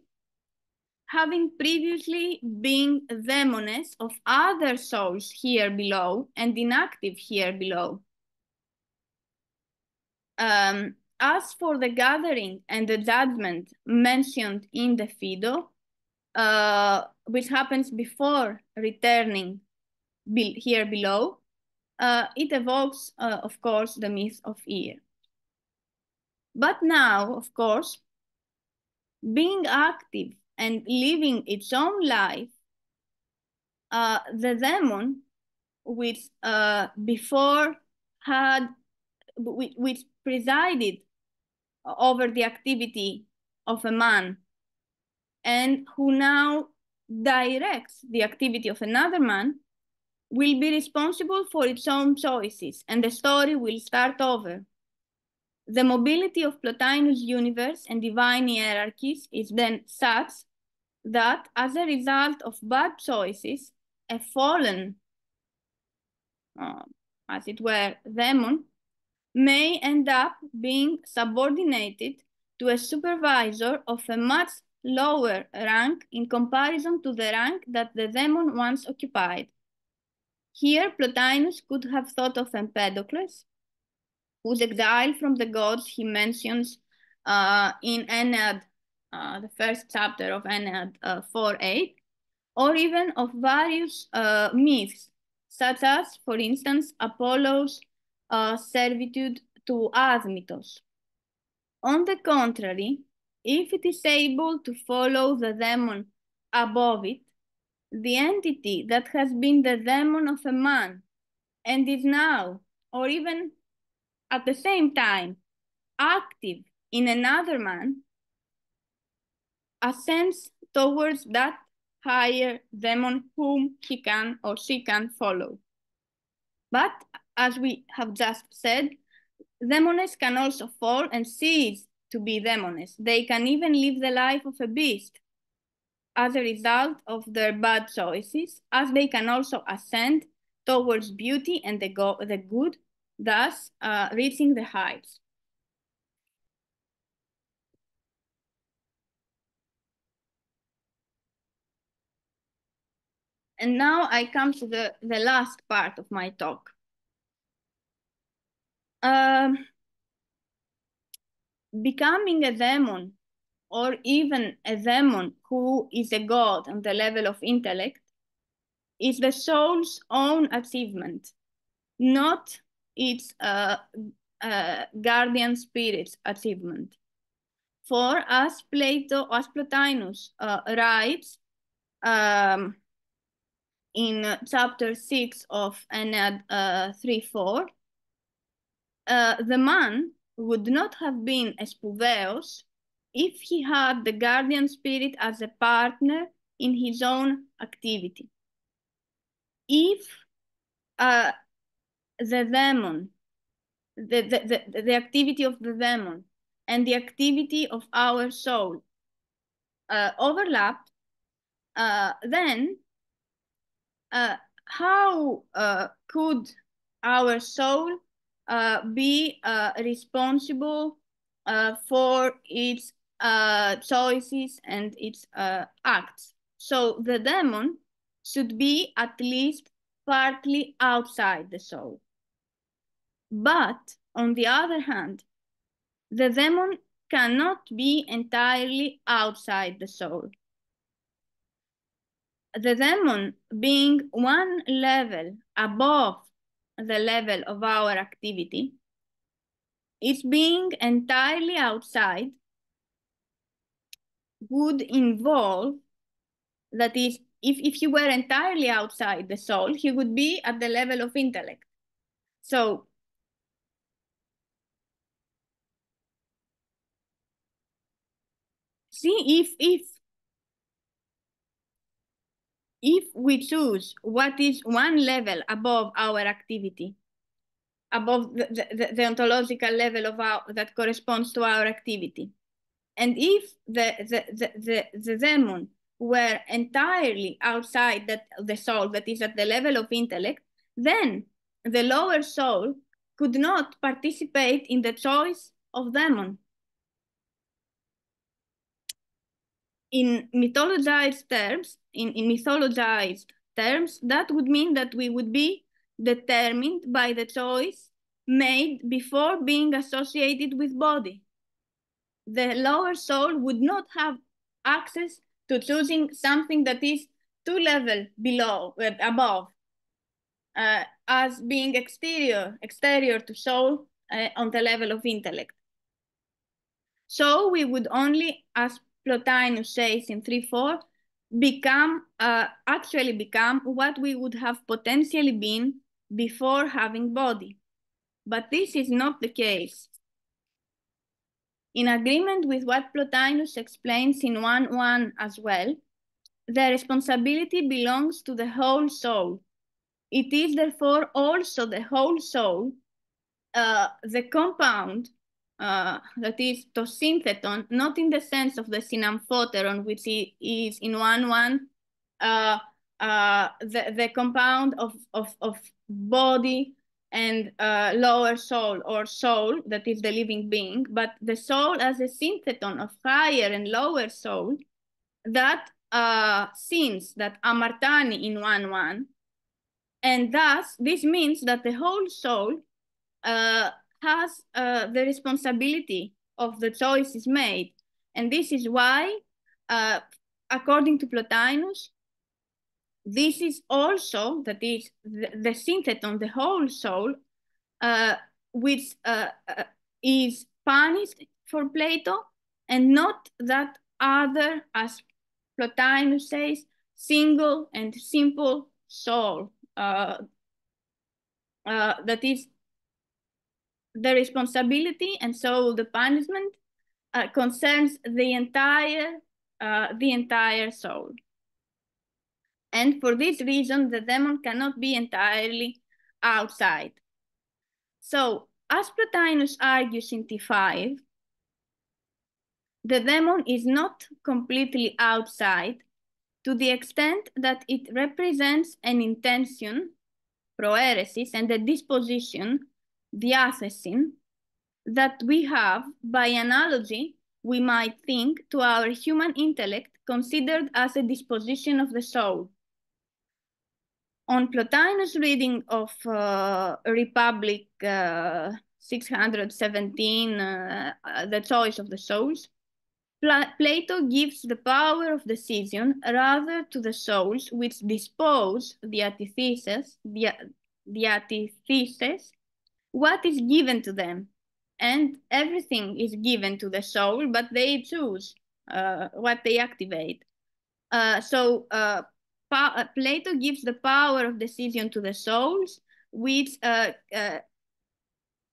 having previously been demones of other souls here below and inactive here below. Um, as for the gathering and the judgment mentioned in the Phaedo, uh, which happens before returning be here below, uh, it evokes, uh, of course, the myth of Ea. But now, of course, being active and living its own life, uh, the demon, which uh, before had, which presided over the activity of a man and who now directs the activity of another man will be responsible for its own choices and the story will start over. The mobility of Plotinus' universe and divine hierarchies is then such that as a result of bad choices, a fallen, uh, as it were, demon may end up being subordinated to a supervisor of a much lower rank in comparison to the rank that the demon once occupied. Here, Plotinus could have thought of Empedocles, whose exile from the gods he mentions uh, in Ennead, uh, the first chapter of Ennead uh, 4.8, or even of various uh, myths, such as, for instance, Apollo's uh, servitude to Admetos. On the contrary, if it is able to follow the demon above it, the entity that has been the demon of a man and is now, or even at the same time, active in another man, ascends towards that higher demon whom he can or she can follow. But as we have just said, demones can also fall and cease to be demones. They can even live the life of a beast as a result of their bad choices, as they can also ascend towards beauty and the, go the good, thus uh, reaching the heights. And now I come to the, the last part of my talk. Um, becoming a demon or even a demon who is a god on the level of intellect is the soul's own achievement, not its uh, uh, guardian spirit's achievement. For as Plato, as Plotinus uh, writes um, in chapter 6 of Ennead uh, 3 4, uh, the man would not have been a Spouveos if he had the guardian spirit as a partner in his own activity. If uh, the demon, the, the, the, the activity of the demon and the activity of our soul uh, overlap, uh, then uh, how uh, could our soul be uh, responsible uh, for its uh, choices and its uh, acts. So the demon should be at least partly outside the soul. But on the other hand, the demon cannot be entirely outside the soul. The demon being one level above the level of our activity, is being entirely outside would involve, that is, if, if you were entirely outside the soul, he would be at the level of intellect. So see if if if we choose what is one level above our activity, above the, the, the ontological level of our that corresponds to our activity, and if the, the, the, the, the demon were entirely outside that, the soul that is at the level of intellect, then the lower soul could not participate in the choice of demon. In mythologized terms, in, in mythologized terms, that would mean that we would be determined by the choice made before being associated with body the lower soul would not have access to choosing something that is two level below, uh, above, uh, as being exterior, exterior to soul uh, on the level of intellect. So we would only, as Plotinus says in 3-4, become, uh, actually become what we would have potentially been before having body. But this is not the case. In agreement with what Plotinus explains in 1.1 as well, the responsibility belongs to the whole soul. It is therefore also the whole soul, uh, the compound uh, that is to syntheton, not in the sense of the synamphoteron, which is in one one uh, uh, the, the compound of, of, of body and uh, lower soul or soul that is the living being, but the soul as a syntheton of higher and lower soul that uh, sins that amartani in one one. And thus, this means that the whole soul uh, has uh, the responsibility of the choices made. And this is why, uh, according to Plotinus, this is also, that is the, the syntheton, the whole soul, uh, which uh, uh, is punished for Plato, and not that other, as Plotinus says, single and simple soul. Uh, uh, that is the responsibility and so the punishment uh, concerns the entire uh, the entire soul. And for this reason, the demon cannot be entirely outside. So, as Plotinus argues in T5, the demon is not completely outside to the extent that it represents an intention, proeresis, and a disposition, diathesin, that we have, by analogy, we might think to our human intellect considered as a disposition of the soul. On Plotinus' reading of uh, Republic uh, 617, uh, The Choice of the Souls, Pla Plato gives the power of decision rather to the souls which dispose the antithesis, the, the antithesis, what is given to them. And everything is given to the soul, but they choose uh, what they activate. Uh, so uh, uh, Plato gives the power of decision to the souls, which uh, uh,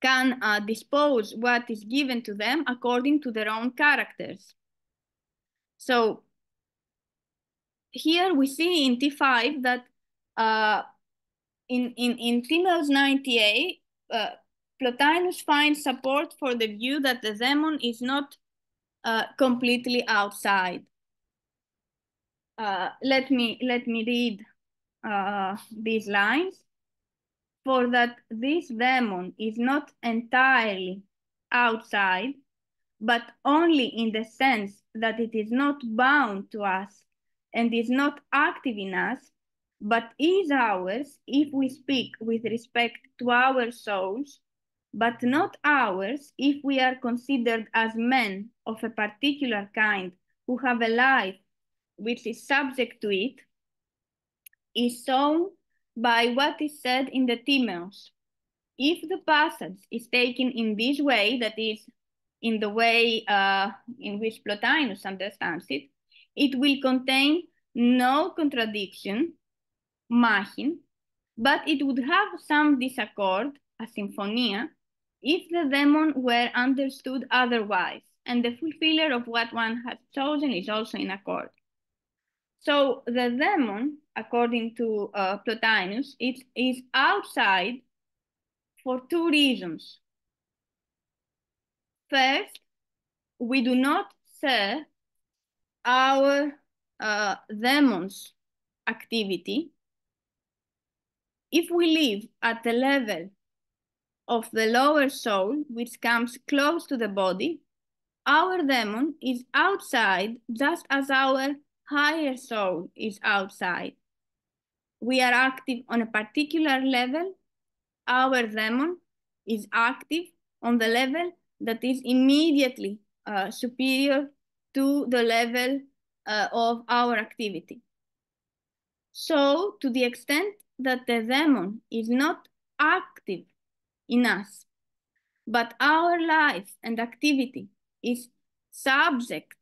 can dispose what is given to them according to their own characters. So here we see in T5 that in, in, in Timaeus 98, uh, Plotinus finds support for the view that the demon is not completely outside. Uh, let me let me read uh, these lines. For that this demon is not entirely outside, but only in the sense that it is not bound to us and is not active in us, but is ours if we speak with respect to our souls, but not ours if we are considered as men of a particular kind who have a life which is subject to it, is shown by what is said in the Timaeus. If the passage is taken in this way, that is, in the way uh, in which Plotinus understands it, it will contain no contradiction, machin, but it would have some disaccord, a symphonia, if the demon were understood otherwise, and the fulfiller of what one has chosen is also in accord. So the demon, according to uh, Plotinus, it is outside for two reasons. First, we do not see our uh, demon's activity if we live at the level of the lower soul, which comes close to the body, our demon is outside just as our higher soul is outside. We are active on a particular level. Our demon is active on the level that is immediately uh, superior to the level uh, of our activity. So, to the extent that the demon is not active in us, but our life and activity is subject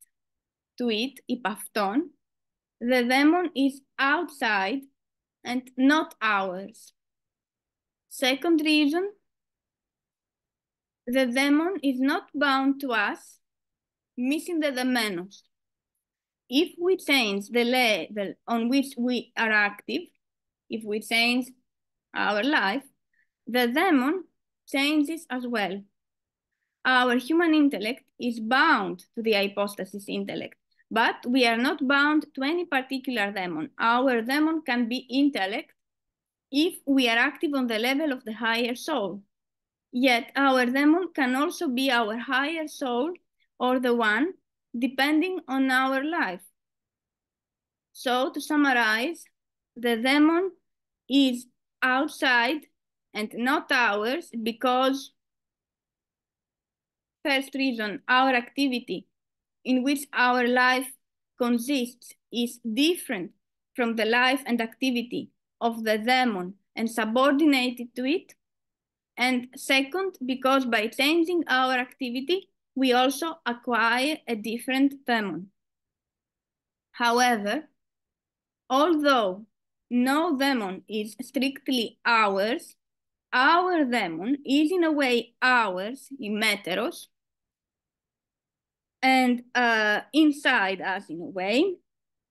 to it, ipafton, the demon is outside and not ours. Second reason, the demon is not bound to us, missing the demenos. If we change the level on which we are active, if we change our life, the demon changes as well. Our human intellect is bound to the hypostasis intellect. But we are not bound to any particular demon. Our demon can be intellect if we are active on the level of the higher soul. Yet our demon can also be our higher soul or the one depending on our life. So to summarize, the demon is outside and not ours because first reason, our activity in which our life consists is different from the life and activity of the demon and subordinated to it. And second, because by changing our activity, we also acquire a different demon. However, although no demon is strictly ours, our demon is in a way ours in meteros and uh, inside us in a way,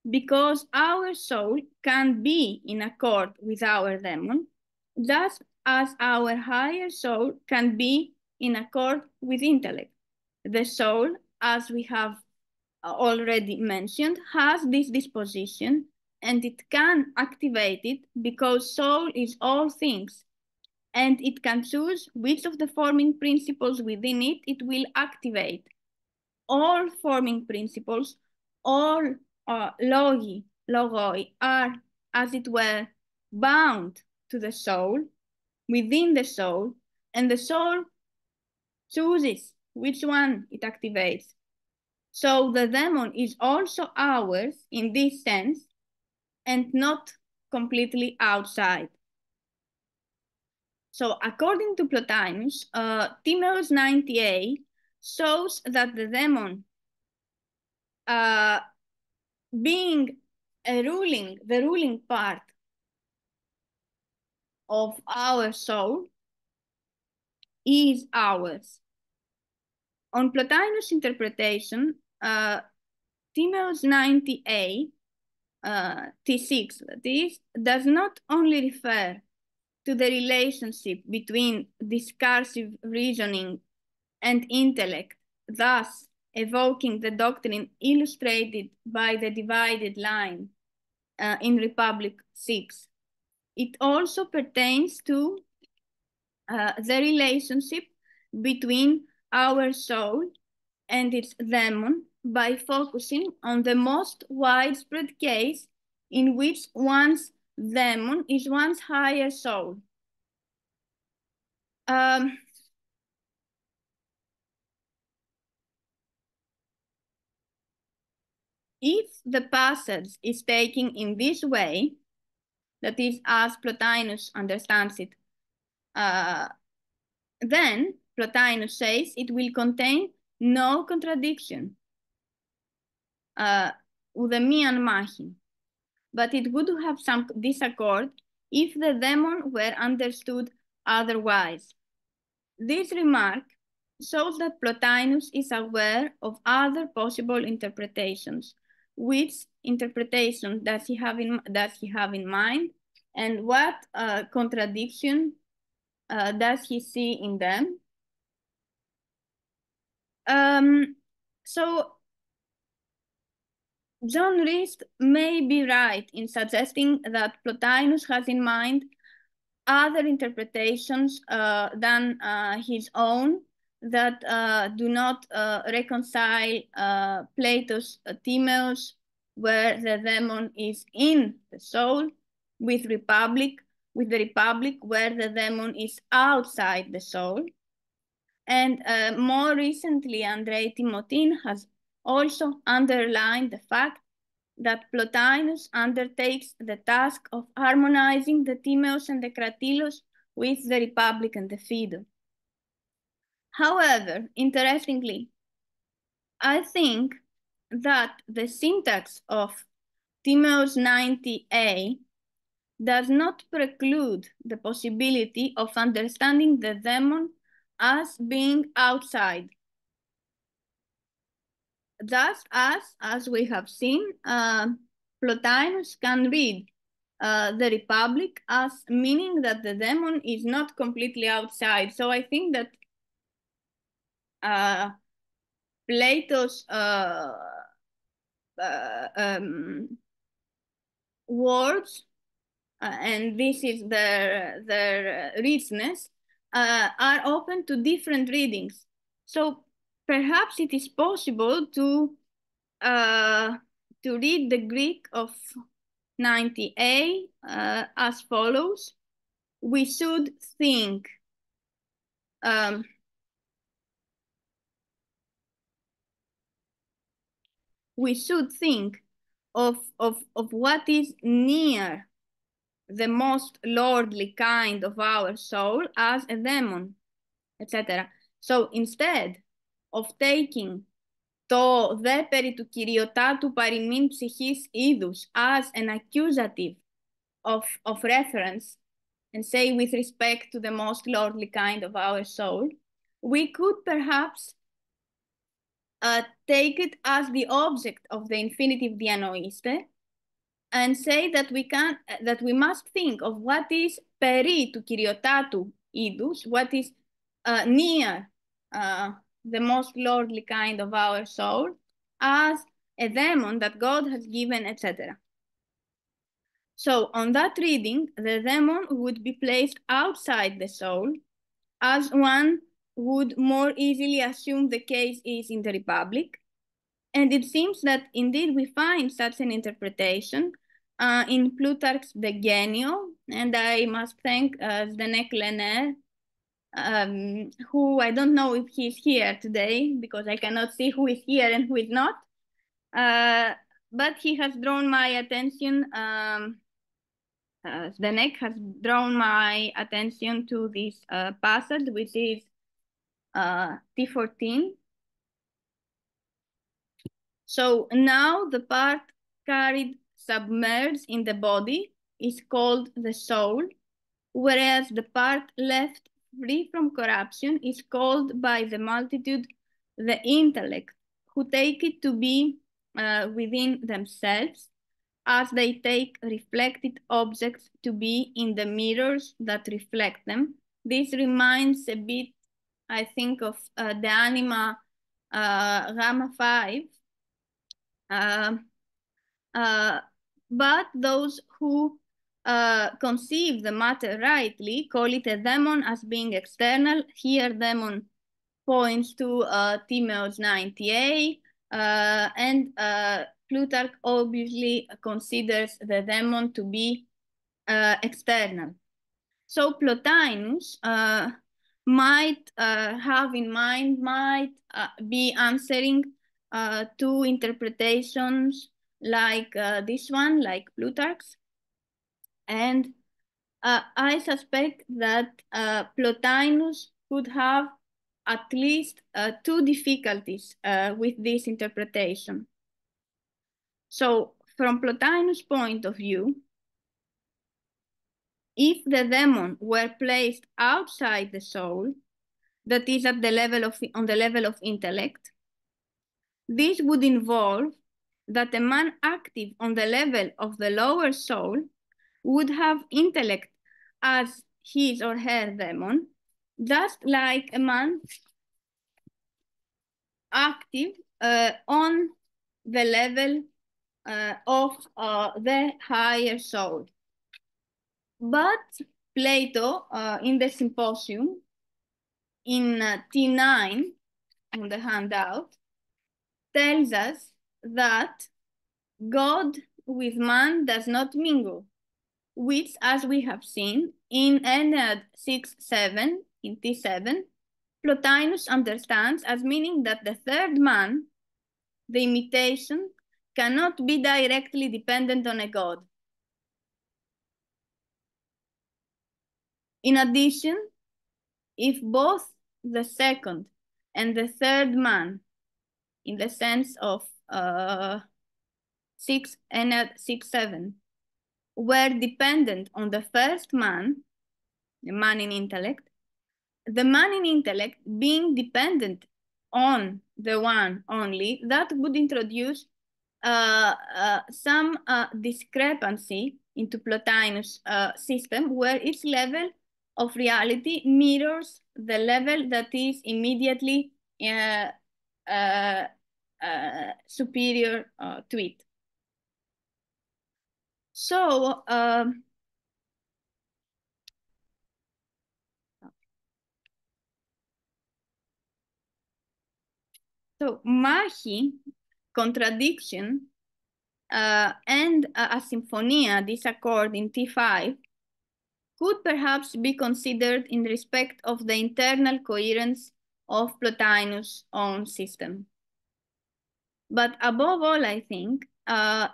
because our soul can be in accord with our demon, just as our higher soul can be in accord with intellect. The soul, as we have already mentioned, has this disposition and it can activate it because soul is all things and it can choose which of the forming principles within it it will activate. All forming principles, all uh, logi, logoi are, as it were, bound to the soul, within the soul, and the soul chooses which one it activates. So the demon is also ours in this sense and not completely outside. So according to Plotinus, uh, Timaeus 90a shows that the demon uh, being a ruling, the ruling part of our soul is ours. On Plotinus' interpretation, uh, Timaeus 90a, uh, T6, This does not only refer to the relationship between discursive reasoning and intellect, thus evoking the doctrine illustrated by the divided line uh, in Republic 6. It also pertains to uh, the relationship between our soul and its demon by focusing on the most widespread case in which one's demon is one's higher soul. Um, if the passage is taken in this way, that is as Plotinus understands it, uh, then Plotinus says it will contain no contradiction, uh, Udemian machine, But it would have some disaccord if the demon were understood otherwise. This remark shows that Plotinus is aware of other possible interpretations. Which interpretation does he have in, does he have in mind? And what uh, contradiction uh, does he see in them? Um, so John Rist may be right in suggesting that Plotinus has in mind other interpretations uh, than uh, his own that uh, do not uh, reconcile uh, Plato's uh, Timaeus, where the demon is in the soul, with Republic, with the Republic, where the demon is outside the soul. And more recently, Andrei Timotin has also underline the fact that Plotinus undertakes the task of harmonizing the Timaeus and the Cratylus with the Republic and the Phaedo. However, interestingly, I think that the syntax of Timaeus 90a does not preclude the possibility of understanding the demon as being outside. Just as, as we have seen, uh, Plotinus can read uh, the Republic as meaning that the demon is not completely outside. So I think that uh, Plato's uh, uh, um, words uh, and this is their, their richness, uh, are open to different readings. So perhaps it is possible to, uh, to read the Greek of 90a uh, as follows. We should think um, we should think of, of, of what is near the most lordly kind of our soul as a demon, etc. So instead of taking το δε περί του κυριωτάτου παροιμήν ψυχής είδους as an accusative of, of reference and say with respect to the most lordly kind of our soul, we could perhaps uh, take it as the object of the infinitive dianoiste and say that we can that we must think of what is περί του κυριωτάτου είδους, what is uh, near uh, the most lordly kind of our soul, as a demon that God has given, etc. So on that reading, the demon would be placed outside the soul, as one would more easily assume the case is in the Republic. And it seems that indeed we find such an interpretation uh, in Plutarch's De Genio, and I must thank uh, Zdenek Lener, um, who I don't know if he's here today because I cannot see who is here and who is not. Uh, but he has drawn my attention, um, uh, Zdenek has drawn my attention to this uh, passage, which is uh, T14. So now the part carried submerged in the body is called the soul, whereas the part left free from corruption is called by the multitude the intellect, who take it to be uh, within themselves, as they take reflected objects to be in the mirrors that reflect them. This reminds a bit, I think, of uh, De Anima uh, gamma 5. Uh, uh, but those who uh, conceive the matter rightly call it a demon as being external. Here, demon points to uh, Timaeus 90a, uh, and uh, Plutarch obviously considers the demon to be uh, external. So Plotinus uh, might uh, have in mind, might uh, be answering uh, to interpretations like uh, this one, like Plutarch's. And uh, I suspect that uh, Plotinus could have at least uh, two difficulties uh, with this interpretation. So from Plotinus' point of view, if the demon were placed outside the soul, that is at the level of on the level of intellect, this would involve that a man active on the level of the lower soul would have intellect as his or her demon, just like a man active uh, on the level uh, of uh, the higher soul. But Plato, uh, in the symposium, in uh, T9 on the handout, tells us that God with man does not mingle, which, as we have seen in Ennead 6 7, in T7, Plotinus understands as meaning that the third man, the imitation, cannot be directly dependent on a god. In addition, if both the second and the third man, in the sense of uh, six and uh, six seven were dependent on the first man, the man in intellect, the man in intellect being dependent on the one only, that would introduce uh, uh, some uh, discrepancy into Plotinus' uh, system where its level of reality mirrors the level that is immediately uh, uh, superior to it. So, um, so Mahi, contradiction, uh, and a symphonia, this accord in T5, could perhaps be considered in respect of the internal coherence of Plotinus' own system. But above all, I think, uh,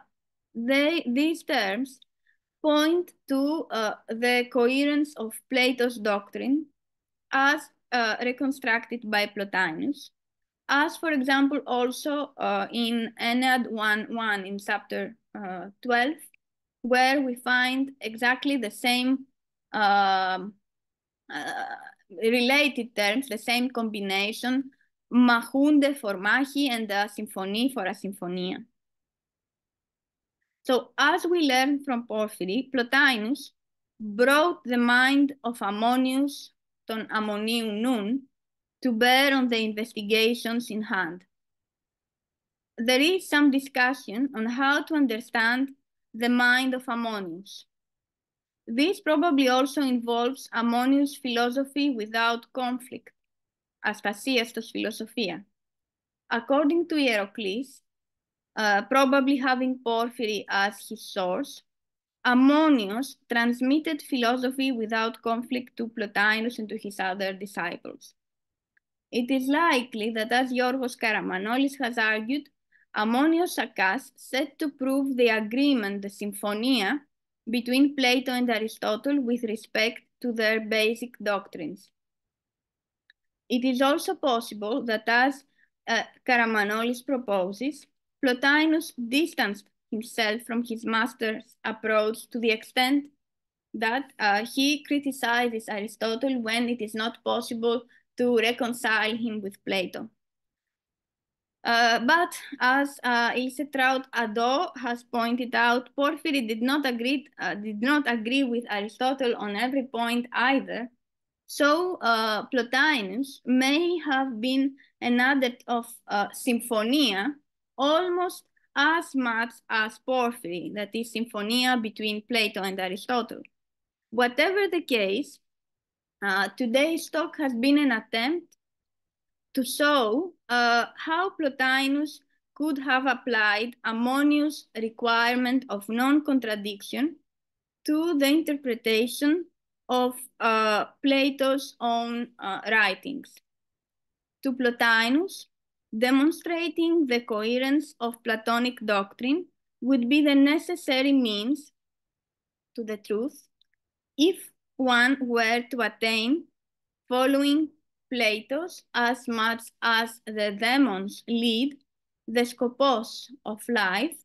they, these terms point to uh, the coherence of Plato's doctrine as uh, reconstructed by Plotinus, as for example also uh, in Ennead 1.1 in chapter uh, 12, where we find exactly the same um, uh, related terms, the same combination, machunde for machi and a symphonie for a symphonia. So as we learn from Porphyry, Plotinus brought the mind of Ammonius ton Ammonium nun to bear on the investigations in hand. There is some discussion on how to understand the mind of Ammonius. This probably also involves Ammonius' philosophy without conflict, Astasiastos Philosophia. According to Hierocles, uh, probably having Porphyry as his source, Ammonius transmitted philosophy without conflict to Plotinus and to his other disciples. It is likely that as Yorgos Karamanolis has argued, Ammonius Sakas set to prove the agreement, the symphonia, between Plato and Aristotle with respect to their basic doctrines. It is also possible that as uh, Karamanolis proposes, Plotinus distanced himself from his master's approach to the extent that uh, he criticizes Aristotle when it is not possible to reconcile him with Plato. Uh, but as uh, Ilsetraut Hadot has pointed out, Porphyry did not agree uh, did not agree with Aristotle on every point either. So uh, Plotinus may have been an adept of uh, symphonia almost as much as Porphyry, that is symphonia between Plato and Aristotle. Whatever the case, uh, today's talk has been an attempt to show uh, how Plotinus could have applied Ammonius' requirement of non-contradiction to the interpretation of uh, Plato's own uh, writings. To Plotinus, demonstrating the coherence of Platonic doctrine would be the necessary means to the truth if one were to attain following Plato's as much as the demons lead the scopos of life,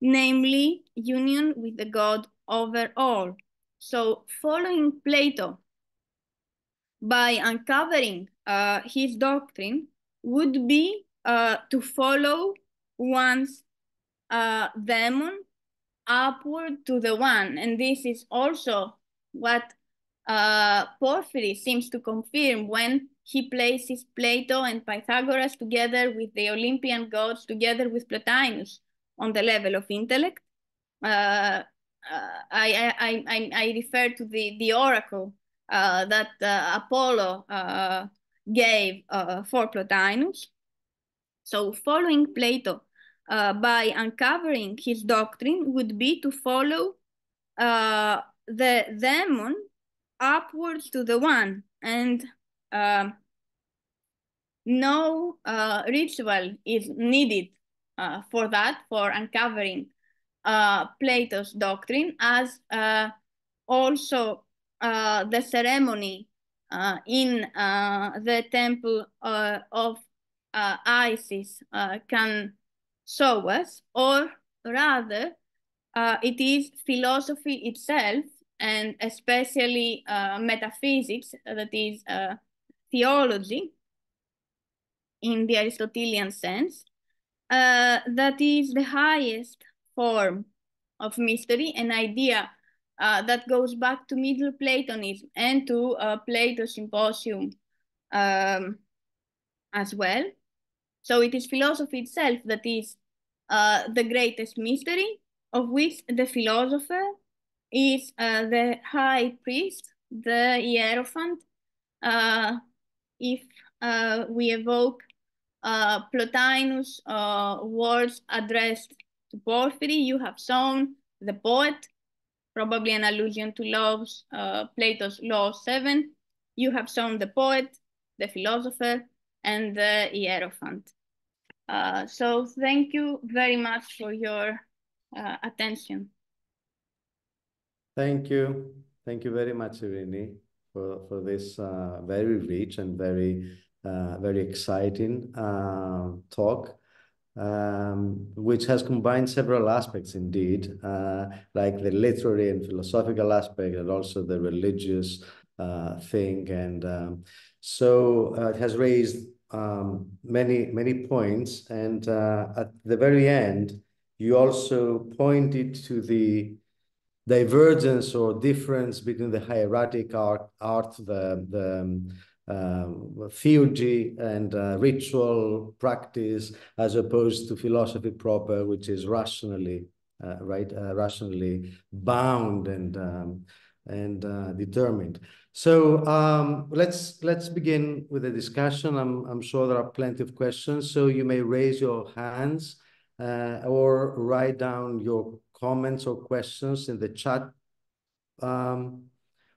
namely union with the God over all. So following Plato by uncovering uh, his doctrine would be uh, to follow one's uh, demon upward to the one. And this is also what uh, Porphyry seems to confirm when he places Plato and Pythagoras together with the Olympian gods, together with Plotinus on the level of intellect. Uh, uh, I, I, I, I refer to the, the oracle uh, that uh, Apollo uh, gave for Plotinus. So following Plato by uncovering his doctrine would be to follow the demon upwards to the one and uh, no uh, ritual is needed uh, for that, for uncovering uh, Plato's doctrine, as uh, also uh, the ceremony in the temple of Isis can show us, or rather, it is philosophy itself and especially uh, metaphysics, that is uh, theology in the Aristotelian sense, uh, that is the highest form of mystery, an idea uh, that goes back to Middle Platonism and to uh, Plato's Symposium um, as well. So it is philosophy itself that is uh, the greatest mystery, of which the philosopher is uh, the high priest, the hierophant. Uh, if uh, we evoke uh, Plotinus uh, words addressed to Porphyry. You have shown the poet, probably an allusion to Lawes, uh, Plato's Law of 7. You have shown the poet, the philosopher, and the Hierophant. Uh, so thank you very much for your uh, attention. Thank you. Thank you very much, Irini, for, for this uh, very rich and very, uh, very exciting uh, talk, um, which has combined several aspects indeed, uh, like the literary and philosophical aspect and also the religious uh, thing. And um, so uh, it has raised um, many, many points. And at the very end, you also pointed to the divergence or difference between the hieratic art, art the, the um, theurgy and uh, ritual practice, as opposed to philosophy proper, which is rationally uh, right, uh, rationally bound and um, and uh, determined. So um, let's let's begin with a discussion. I'm I'm sure there are plenty of questions, so you may raise your hands uh, or write down your comments or questions in the chat. Um,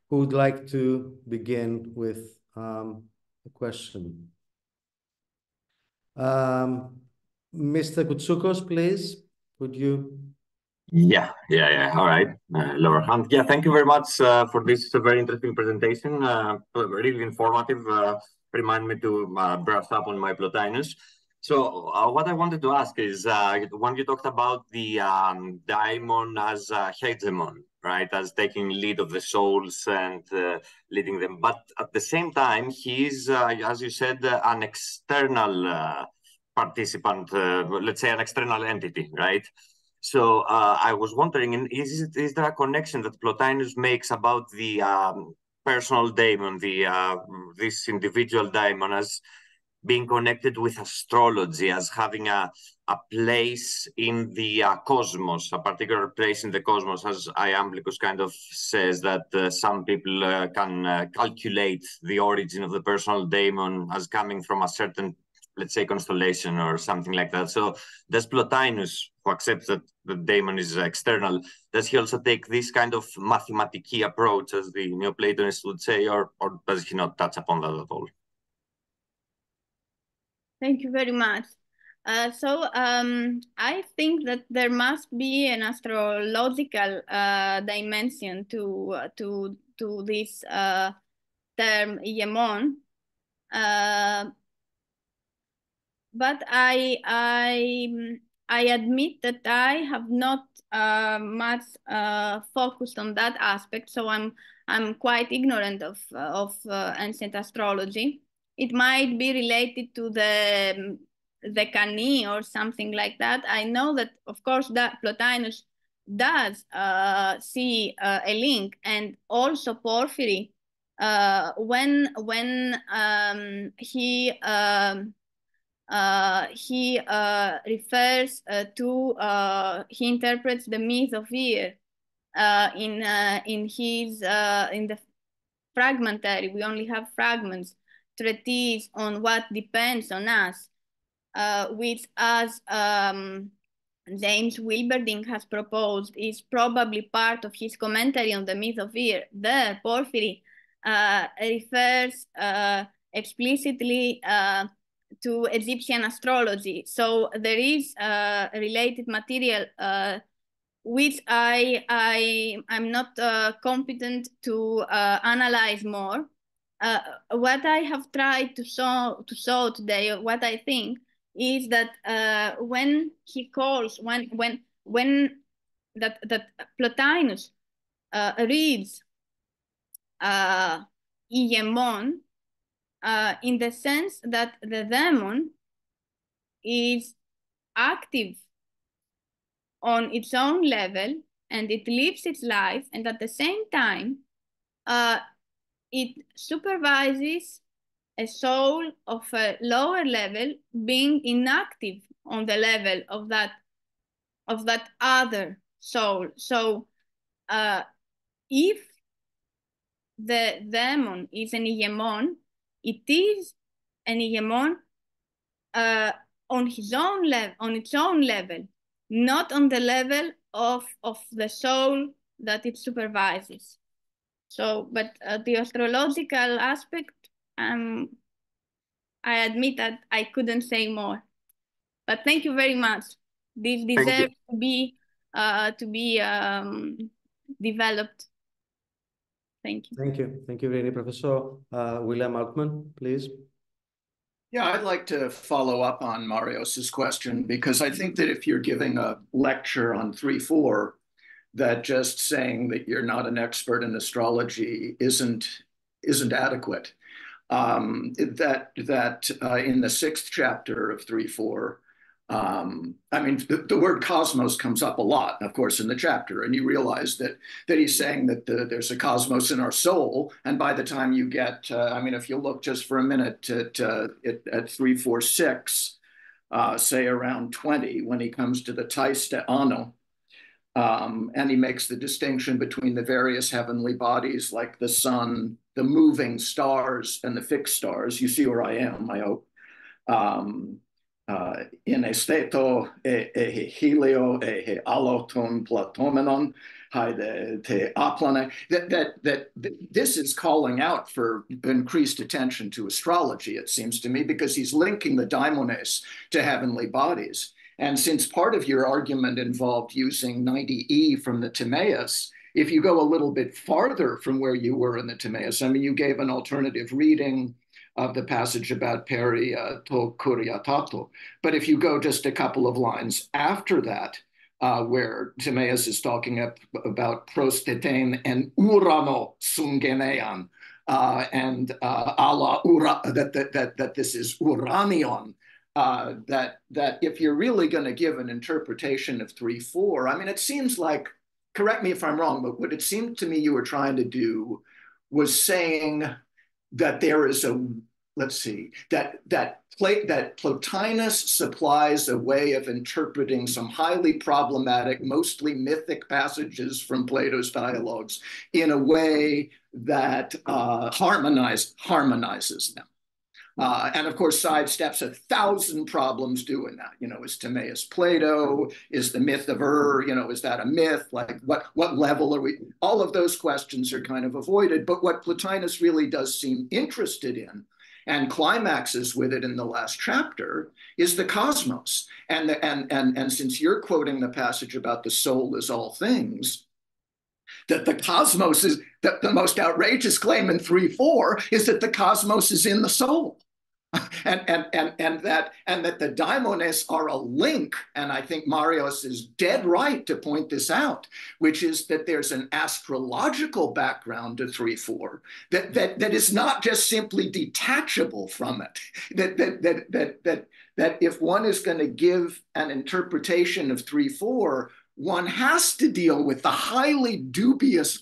who would like to begin with um, a question? Um, Mr. Koutsoukas, please, would you? Yeah, yeah, yeah. All right. Uh, lower hand. Yeah, thank you very much uh, for this very interesting presentation. Uh, really informative. Uh, remind me to uh, brush up on my Plotinus. So uh, what I wanted to ask is uh, when you talked about the um, daimon as a hegemon, right, as taking lead of the souls and uh, leading them, but at the same time, he's, uh, as you said, uh, an external uh, participant, let's say an external entity, right? So I was wondering, is, it, is there a connection that Plotinus makes about the um, personal daemon, the this individual daemon as being connected with astrology as having a, a place in the uh, cosmos, a particular place in the cosmos, as Iamblichus kind of says that uh, some people uh, can uh, calculate the origin of the personal daemon as coming from a certain, let's say, constellation or something like that. So does Plotinus, who accepts that the daemon is external, does he also take this kind of mathematical approach, as the Neoplatonists would say, or, or does he not touch upon that at all? Thank you very much. Uh, so um, I think that there must be an astrological uh, dimension to uh, to to this uh, term Iemon. Uh, but I I I admit that I have not uh, much focused on that aspect, so I'm I'm quite ignorant of of ancient astrology it might be related to the the Cani or something like that. I know that, of course, that Plotinus does uh, see uh, a link, and also Porphyry uh, when when um, he um, uh, he uh, refers uh, to he interprets the myth of Yer in in his in the fragmentary. We only have fragments treatise on what depends on us, uh, which as um, James Wilberding has proposed is probably part of his commentary on the myth of Yer. There, Porphyry uh, refers uh, explicitly uh, to Egyptian astrology. So there is uh, related material uh, which I, I, I'm not competent to analyze more uh, what I have tried to show to show today, what I think is that uh, when he calls, when when when that that Plotinus uh, reads uh, Iemon uh, in the sense that the demon is active on its own level and it lives its life, and at the same time, uh, it supervises a soul of a lower level being inactive on the level of that of that other soul. So uh, if the demon is an Iemon, it is an Iemon uh, on his own level, on its own level, not on the level of, of the soul that it supervises. So, but uh, the astrological aspect, um, I admit that I couldn't say more. But thank you very much. This deserves to be uh, to be um, developed. Thank you. Thank you. Thank you, Rini. Professor uh, William Altman, please. Yeah, I'd like to follow up on Marios's question because I think that if you're giving a lecture on 3-4, that just saying that you're not an expert in astrology isn't isn't adequate. Um, that that uh, in the sixth chapter of 3-4, um, I mean, the, the, word cosmos comes up a lot, of course, in the chapter, and you realize that that he's saying that the, there's a cosmos in our soul, and by the time you get, uh, I mean, if you look just for a minute at uh, at, at three, four, six, uh, say around twenty, when he comes to the Taiste Ano, um, and he makes the distinction between the various heavenly bodies, like the sun, the moving stars, and the fixed stars. You see where I am, I hope. Um, uh, in esteto e, e helio e alloton platomenon haide te aplane that, that that this is calling out for increased attention to astrology it seems to me because he's linking the daimones to heavenly bodies and since part of your argument involved using 90e from the timaeus if you go a little bit farther from where you were in the timaeus i mean you gave an alternative reading of the passage about peri uh, to kuriatato. But if you go just a couple of lines after that, uh, where Timaeus is talking up about prosteten and urano sungenean, uh, and uh, ura, that, that, that, that this is uranion, uh, that, that if you're really going to give an interpretation of 3-4, I mean, it seems like, correct me if I'm wrong, but what it seemed to me you were trying to do was saying that there is a let's see that that that Plotinus supplies a way of interpreting some highly problematic, mostly mythic passages from Plato's dialogues in a way that uh, harmonize, harmonizes them. Uh, and of course, sidesteps a thousand problems doing that. You know, is Timaeus Plato? Is the myth of Ur? You know, is that a myth? Like, what what level are we? All of those questions are kind of avoided. But what Plotinus really does seem interested in, and climaxes with it in the last chapter, is the cosmos. And the, and and and since you're quoting the passage about the soul is all things, that the cosmos is that the most outrageous claim in 3 4 is that the cosmos is in the soul. and, and, and, and, that, and that the daimones are a link, and I think Marios is dead right to point this out, which is that there's an astrological background to 3-4 that, that, that is not just simply detachable from it. That, that, that, that, that, that if one is going to give an interpretation of 3-4, one has to deal with the highly dubious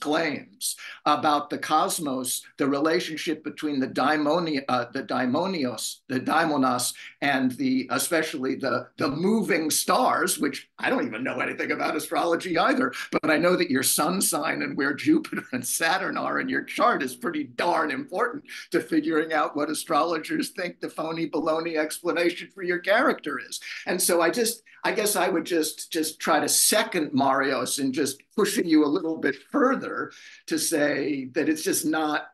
about the cosmos, the relationship between the daimoni, uh, the daimonios, the daimonos, and the especially the the moving stars, which I don't even know anything about astrology either, but I know that your sun sign and where Jupiter and Saturn are in your chart is pretty darn important to figuring out what astrologers think the phony baloney explanation for your character is. And so I just I guess I would just just try to second Marios and just pushing you a little bit further to say that it's just not.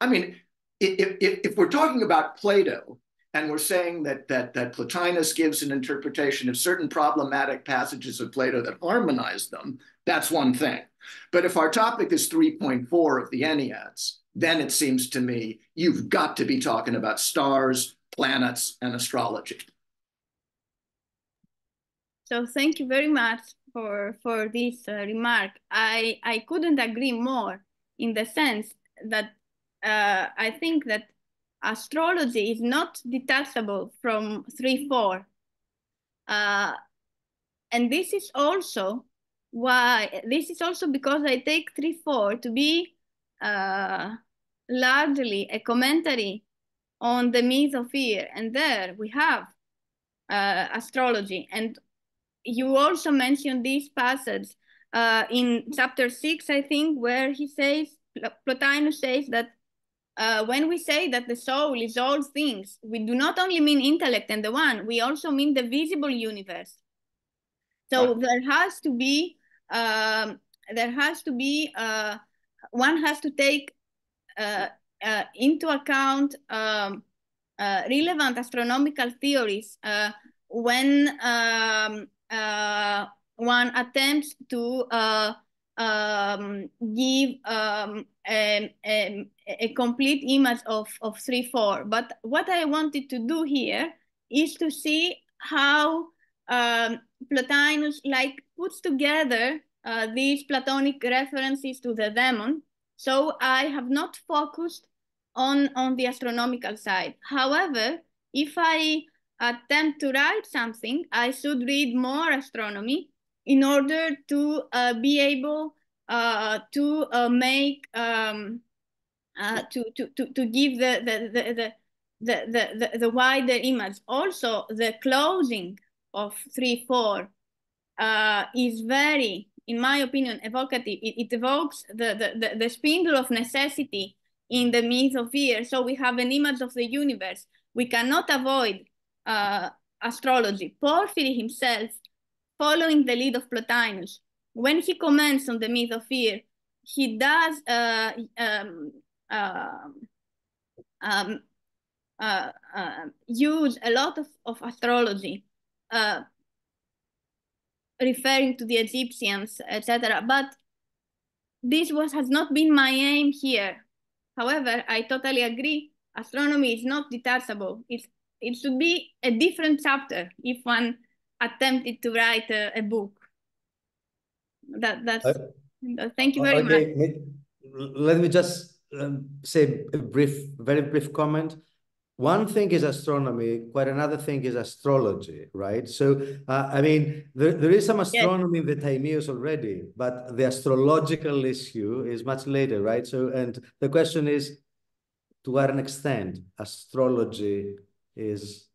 I mean, if, if, if we're talking about Plato and we're saying that that that Plotinus gives an interpretation of certain problematic passages of Plato that harmonize them, that's one thing. But if our topic is 3.4 of the Enneads, then it seems to me you've got to be talking about stars, planets, and astrology. So thank you very much for for this uh, remark. I I couldn't agree more in the sense that uh, I think that astrology is not detachable from three four, uh, and this is also why this is also because I take three four to be uh, largely a commentary on the myth of fear, and there we have uh, astrology. And you also mentioned this passage uh, in chapter six, I think, where he says, Plotinus says that uh, when we say that the soul is all things, we do not only mean intellect and the one, we also mean the visible universe. So right. there has to be, um, there has to be, uh, one has to take uh, uh into account um, uh, relevant astronomical theories uh, when um, one attempts to um, give um, a, a, a, complete image of, of 3-4. But what I wanted to do here is to see how um, Plotinus like puts together uh, these Platonic references to the demon. So I have not focused on, on the astronomical side. However, if I attempt to write something, I should read more astronomy in order to uh, be able uh, to uh, make um, uh, to, to, to, to give the, the, the, the the, the, the, wider image. Also, the closing of 3-4 uh, is very, in my opinion, evocative. It, it evokes the, the, the, the, spindle of necessity in the myth of fear. So we have an image of the universe. We cannot avoid uh, astrology. Porphyry himself following the lead of Plotinus. When he comments on the myth of fear, he does uh, um, uh, um, uh, uh, use a lot of, of astrology, uh, referring to the Egyptians, etc. But this was has not been my aim here. However, I totally agree. Astronomy is not detachable. It's, it should be a different chapter if one attempted to write a, a book. That that's. Uh, thank you very okay. much. Let me just um, say a brief, very brief comment. One thing is astronomy, quite another thing is astrology, right? So, uh, I mean, there, there is some astronomy yes. in the Timaeus already, but the astrological issue is much later, right? So, and the question is, to what an extent astrology is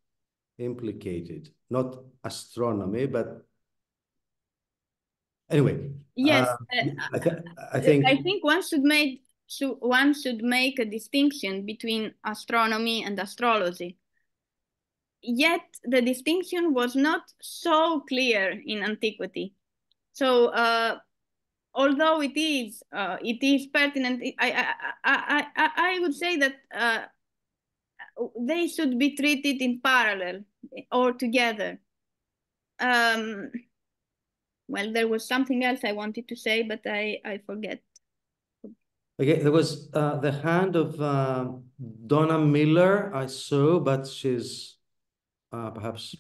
implicated, not astronomy, but anyway. Yes, uh, I, th I, think I think one should make should, one should make a distinction between astronomy and astrology. Yet the distinction was not so clear in antiquity. So uh, although it is uh, it is pertinent, I I I I, I would say that uh, they should be treated in parallel or together. Um, well, there was something else I wanted to say, but I, I forget. Okay, there was uh, the hand of uh, Donna Miller, I saw, but she's uh, perhaps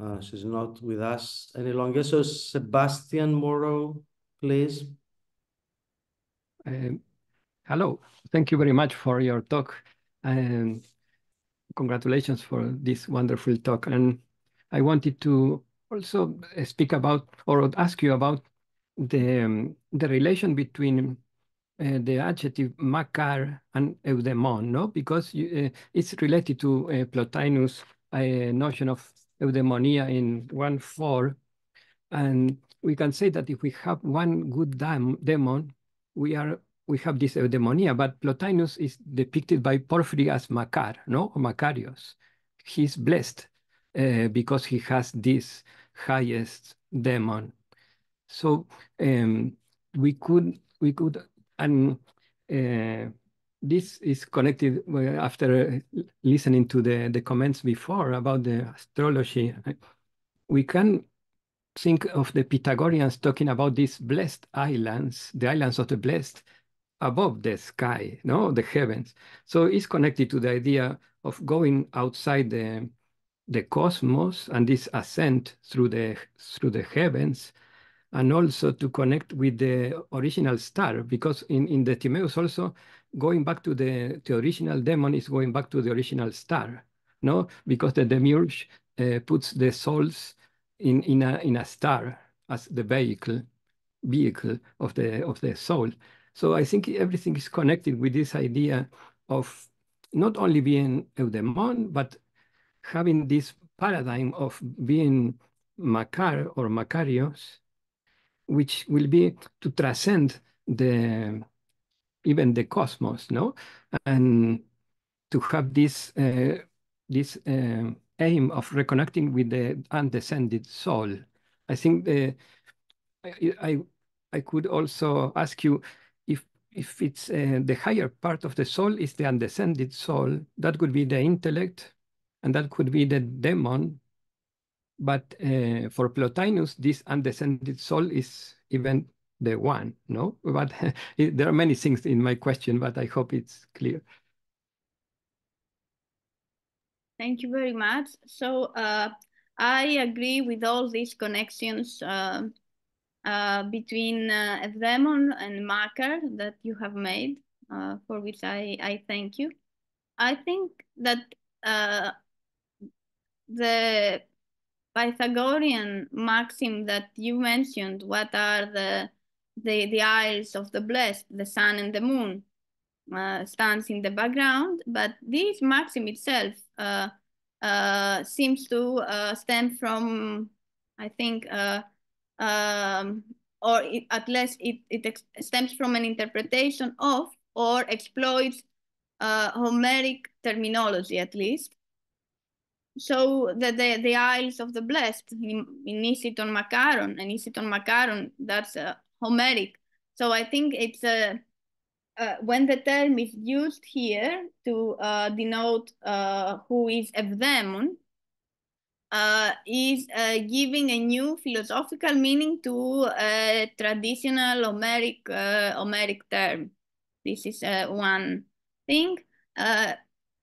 uh, she's not with us any longer. So Sebastian Moro, please. Um, hello, thank you very much for your talk. And congratulations for this wonderful talk. And I wanted to also speak about or ask you about the, um, the relation between uh, the adjective makar and eudaimon, no? Because you, uh, it's related to uh, Plotinus' notion of eudaimonia in one 1.4. And we can say that if we have one good demon, we are we have this eudaimonia, but Plotinus is depicted by Porphyry as Makar, no? Makarios. He's blessed uh, because he has this highest demon. So um, we could, we could, and uh, this is connected uh, after listening to the, the comments before about the astrology. We can think of the Pythagoreans talking about these blessed islands, the islands of the blessed, above the sky, no, the heavens. So it's connected to the idea of going outside the the cosmos and this ascent through the through the heavens, and also to connect with the original star, because in in the Timaeus also going back to the the original demon is going back to the original star, no, because the demiurge uh, puts the souls in in a in a star as the vehicle vehicle of the of the soul. So I think everything is connected with this idea of not only being eudaimon, but having this paradigm of being Makar or Makarios, which will be to transcend the even the cosmos, no? And to have this uh, this uh, aim of reconnecting with the undescended soul. I think the I I, I could also ask you if it's uh, the higher part of the soul is the undescended soul, that could be the intellect, and that could be the demon. But uh, for Plotinus, this undescended soul is even the one, no? But there are many things in my question, but I hope it's clear. Thank you very much. So uh, I agree with all these connections uh, between uh, eudaimon and makar that you have made, uh, for which I, I thank you. I think that uh, the Pythagorean maxim that you mentioned, what are the, the, the isles of the blessed, the sun and the moon, uh, stands in the background, but this maxim itself uh, uh, seems to uh, stem from, I think, uh, um, or it, at least it, it stems from an interpretation of or exploits uh, Homeric terminology at least. So the, the, the Isles of the Blessed in, in Isiton Makaron and Isiton Makaron, that's Homeric. So I think it's a uh, when the term is used here to uh, denote uh, who is eudaimon, uh, is uh, giving a new philosophical meaning to a traditional Homeric, uh, Homeric term. This is one thing.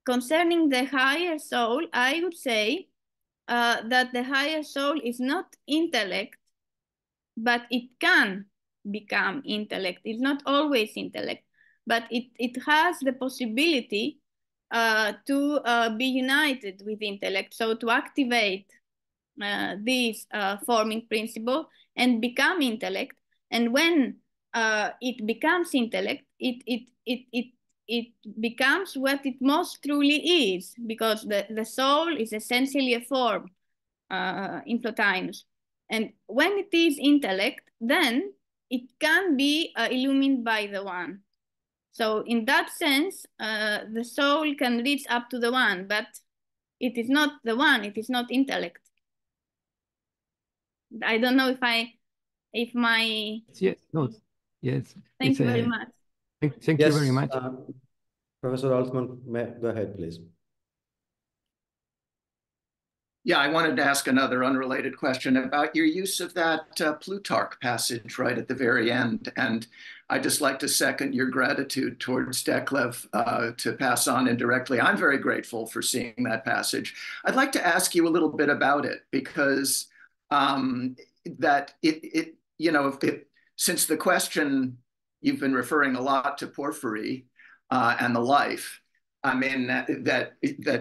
concerning the higher soul, I would say that the higher soul is not intellect, but it can become intellect. It's not always intellect but it, it has the possibility uh, to uh, be united with intellect, so to activate uh, this uh, forming principle and become intellect. And when uh, it becomes intellect, it, it, it, it, it becomes what it most truly is, because the, the soul is essentially a form in Plotinus. And when it is intellect, then it can be illumined by the one. So in that sense, uh, the soul can reach up to the one, but it is not the one, it is not intellect. I don't know if I, if my... Yes, no, yes. Thank you very much. Thank, thank yes, you very much. Uh, Professor Altman, go ahead, please. Yeah, I wanted to ask another unrelated question about your use of that uh, Plutarch passage right at the very end. And I'd just like to second your gratitude towards Deklev uh, to pass on indirectly. I'm very grateful for seeing that passage. I'd like to ask you a little bit about it because um, that it, it, you know, it, since the question, you've been referring a lot to Porphyry uh, and the life, I mean that that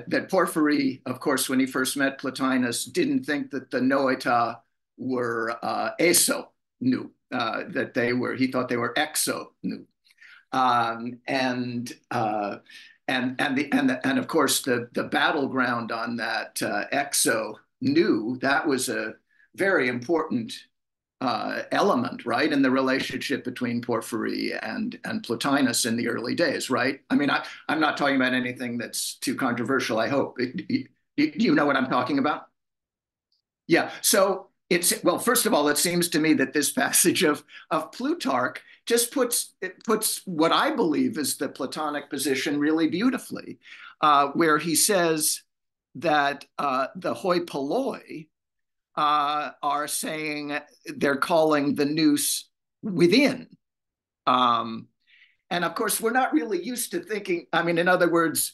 that Porphyry, of course, when he first met Plotinus, didn't think that the Noeta were uh, eso nou, uh, that they were. He thought they were exo nou, um, and uh, and and the and the, and of course the the battleground on that uh, exo nou that was a very important uh, element, right, in the relationship between Porphyry and and Plotinus in the early days, right? I mean, I, I'm not talking about anything that's too controversial. I hope. do you know what I'm talking about? Yeah. So it's well. First of all, it seems to me that this passage of of Plutarch just puts it puts what I believe is the Platonic position really beautifully, uh, where he says that uh, the hoi polloi uh, are saying they're calling the nous within. Um, and of course, we're not really used to thinking, I mean, in other words,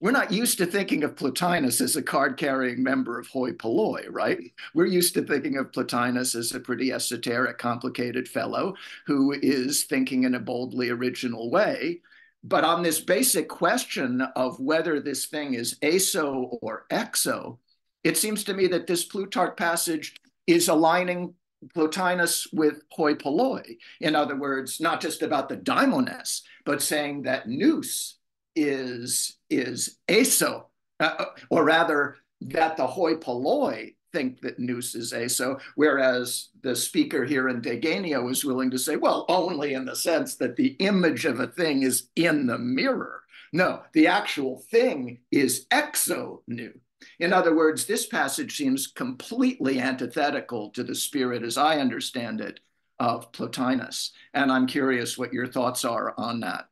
we're not used to thinking of Plotinus as a card carrying member of hoi polloi, right? We're used to thinking of Plotinus as a pretty esoteric, complicated fellow who is thinking in a boldly original way. But on this basic question of whether this thing is aso or exo, it seems to me that this Plutarch passage is aligning Plotinus with hoi polloi. In other words, not just about the daimones, but saying that nous is, is eso, uh, or rather that the hoi polloi think that nous is eso, whereas the speaker here in De Genio is willing to say, well, only in the sense that the image of a thing is in the mirror. No, the actual thing is exo nous. In other words, this passage seems completely antithetical to the spirit, as I understand it, of Plotinus. And I'm curious what your thoughts are on that.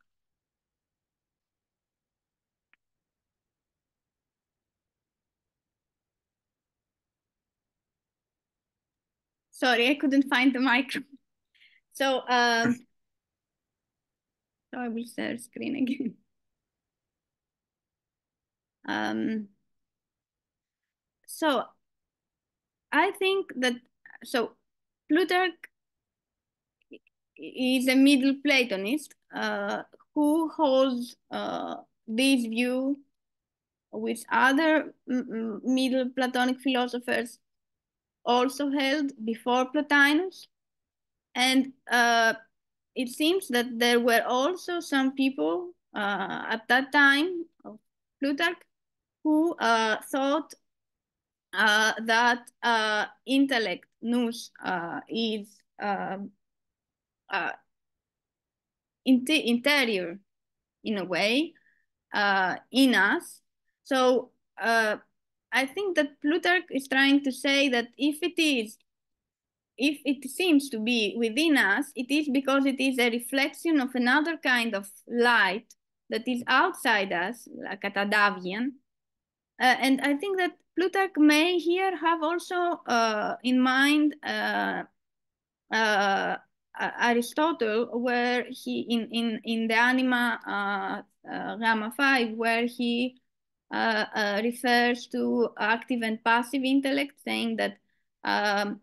Sorry, I couldn't find the microphone. So, um, so I will share screen again. Um, so I think that, so Plutarch is a middle Platonist uh, who holds uh, this view which other middle Platonic philosophers also held before Plotinus. And uh, it seems that there were also some people uh, at that time of Plutarch who uh, thought uh, that uh, intellect, nous, uh, is um, inter interior in a way in us. So I think that Plutarch is trying to say that if it is, if it seems to be within us, it is because it is a reflection of another kind of light that is outside us, like a Tadavian. Uh, and I think that Plutarch may here have also uh, in mind uh, uh Aristotle, where he in in in De Anima uh, uh, Gamma Five, where he uh, refers to active and passive intellect, saying that um,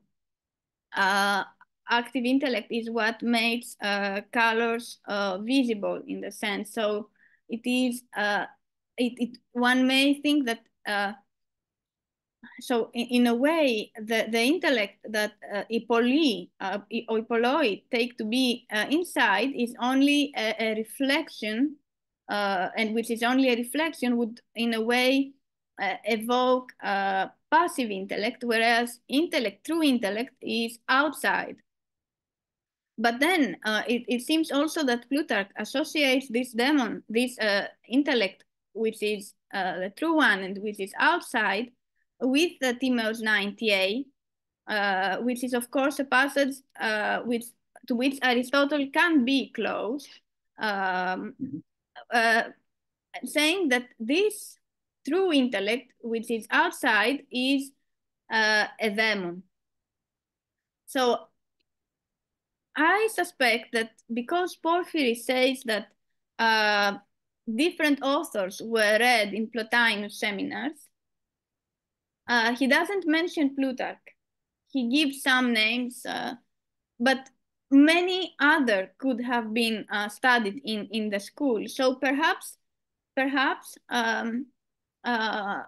active intellect is what makes colors visible in the sense. So it is, it, it, one may think that so in, in, a way, the, the intellect that uh, uh, or hoi polloi take to be uh, inside is only a, a reflection uh, and which is only a reflection, would in a way uh, evoke uh, passive intellect, whereas intellect, true intellect, is outside. But then uh, it, it seems also that Plutarch associates this demon, this uh, intellect, which is uh, the true one and which is outside, with the Timaeus 90a, uh, which is of course a passage which, to which Aristotle can be close. Um, uh, saying that this true intellect, which is outside, is uh, a demon. So I suspect that because Porphyry says that uh, different authors were read in Plotinus seminars, uh, he doesn't mention Plutarch. He gives some names, uh, but many other could have been uh, studied in, in the school. So perhaps, perhaps um, uh,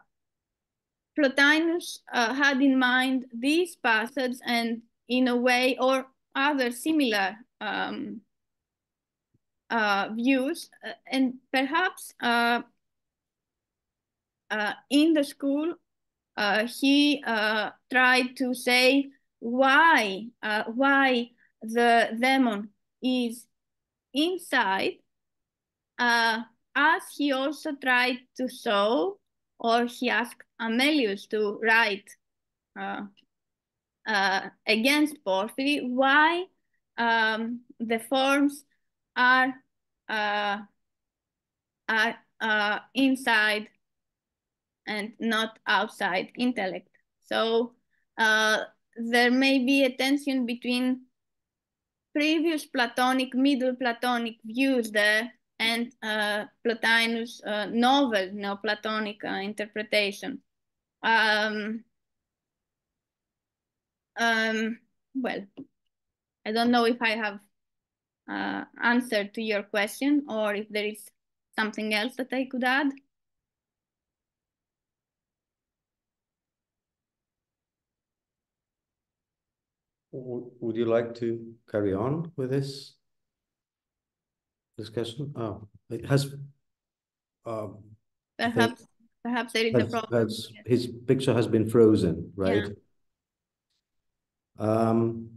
Plotinus uh, had in mind these passages and in a way or other similar um, uh, views and perhaps in the school he tried to say why why the demon is inside, uh, as he also tried to show, or he asked Amelius to write uh, uh, against Porphyry, why um, the forms are uh, are uh, inside and not outside intellect. So uh, there may be a tension between previous Platonic, Middle Platonic views there and uh, Plotinus' uh, novel Neoplatonic uh, interpretation. Um, um, well, I don't know if I have uh, answered to your question or if there is something else that I could add. Would you like to carry on with this discussion? Oh, it has. Um, perhaps, perhaps there is a problem. that's, his picture has been frozen, right? Um,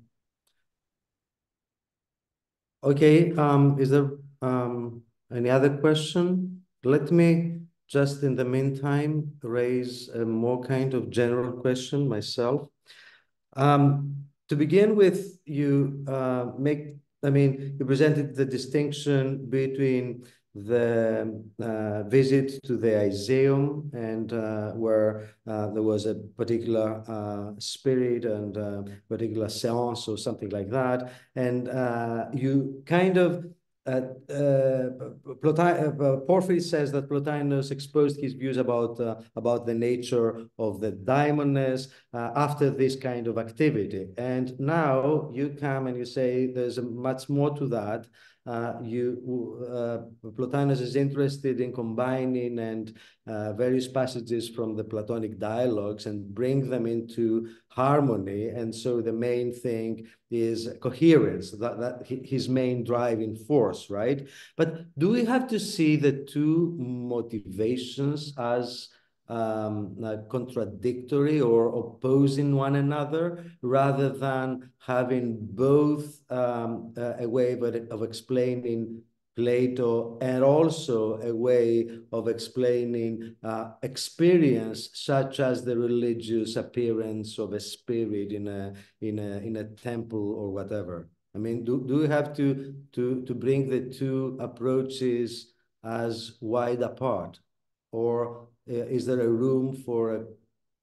okay, um, is there um, any other question? Let me just in the meantime raise a more kind of general question myself. Um, to begin with, you uh, make, I mean, you presented the distinction between the uh, visit to the Iseum and uh, where uh, there was a particular uh, spirit and uh, particular seance or something like that. And uh, you kind of uh, uh, Porphyry says that Plotinus exposed his views about uh, about the nature of the daimones after this kind of activity, and now you come and you say there's much more to that, uh, you uh, Plotinus is interested in combining and uh, various passages from the Platonic dialogues and bring them into harmony. And so the main thing is coherence, that, that his main driving force, right? But do we have to see the two motivations as um, uh, contradictory or opposing one another rather than having both um, uh, a way of, of explaining Plato and also a way of explaining uh, experience such as the religious appearance of a spirit in a in a in a temple or whatever. I mean, do do we have to to to bring the two approaches as wide apart, or is there a room for a